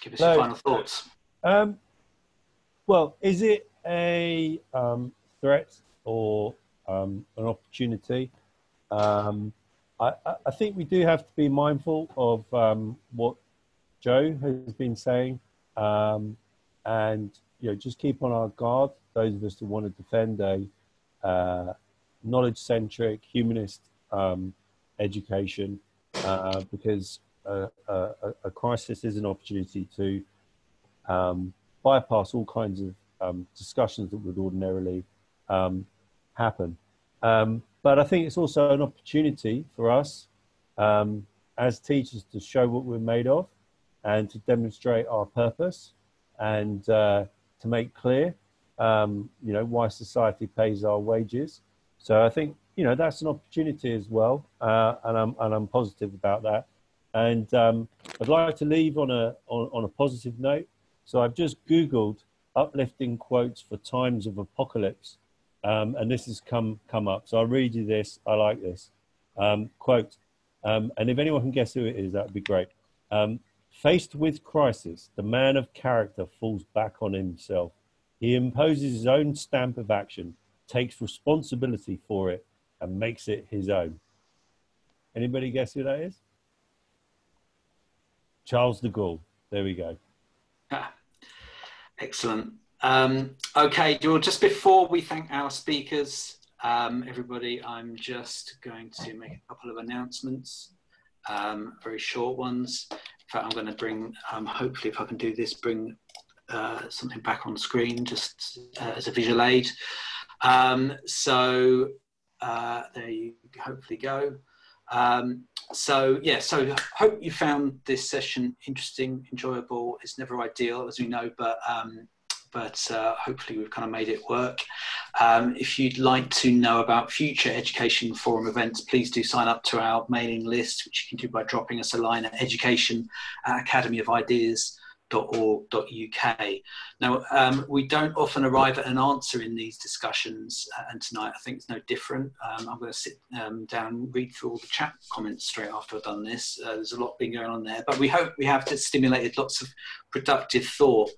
Give us Hello. your final thoughts. Um, well, is it a um, threat or um, an opportunity? Um, I, I, think we do have to be mindful of um, what Joe has been saying, um, and you know, just keep on our guard. Those of us who want to defend a uh, knowledge-centric, humanist um, education, uh, because a, a, a, crisis is an opportunity to um, bypass all kinds of um, discussions that would ordinarily um, happen. Um, but I think it's also an opportunity for us as teachers to show what we're made of and to demonstrate our purpose and uh, to make clear, um, you know, why society pays our wages. So I think, you know, that's an opportunity as well. Uh, and, I'm, and I'm positive about that. And um, I'd like to leave on a, on, on a positive note. So I've just Googled uplifting quotes for times of apocalypse. Um, and this has come, come up. So I'll read you this. I like this. Um, quote, um, and if anyone can guess who it is, that would be great. Faced with crisis, the man of character falls back on himself. He imposes his own stamp of action, takes responsibility for it, and makes it his own. Anybody guess who that is? Charles de Gaulle. There we go. Excellent. Um, okay, George, just before we thank our speakers, um, everybody, I'm just going to make a couple of announcements, um, very short ones. Fact, I'm going to bring, um, hopefully, if I can do this, bring uh, something back on screen just uh, as a visual aid. Um, so uh, there you hopefully go. Um, so yeah, so hope you found this session interesting, enjoyable. It's never ideal, as we know, but um, but uh, hopefully we've kind of made it work. Um, if you'd like to know about future Education Forum events, please do sign up to our mailing list, which you can do by dropping us a line at education at Academy of Ideas www.ecc.org.uk. Now, um, we don't often arrive at an answer in these discussions, uh, and tonight I think it's no different. Um, I'm going to sit um, down and read through all the chat comments straight after I've done this. Uh, there's a lot been going on there, but we hope we have stimulated lots of productive thought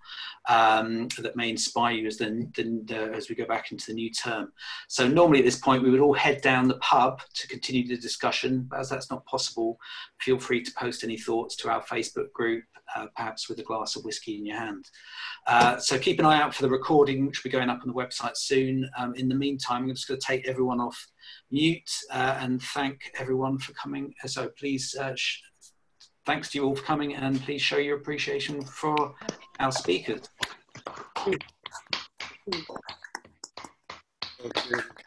um, that may inspire you as, then, then uh, as we go back into the new term. So normally at this point we would all head down the pub to continue the discussion, but as that's not possible, feel free to post any thoughts to our Facebook group, uh, perhaps with a glass of whiskey in your hand. Uh, so keep an eye out for the recording, which will be going up on the website soon. Um, in the meantime, I'm just going to take everyone off mute uh, and thank everyone for coming. So please, uh, thanks to you all for coming and please show your appreciation for our speakers.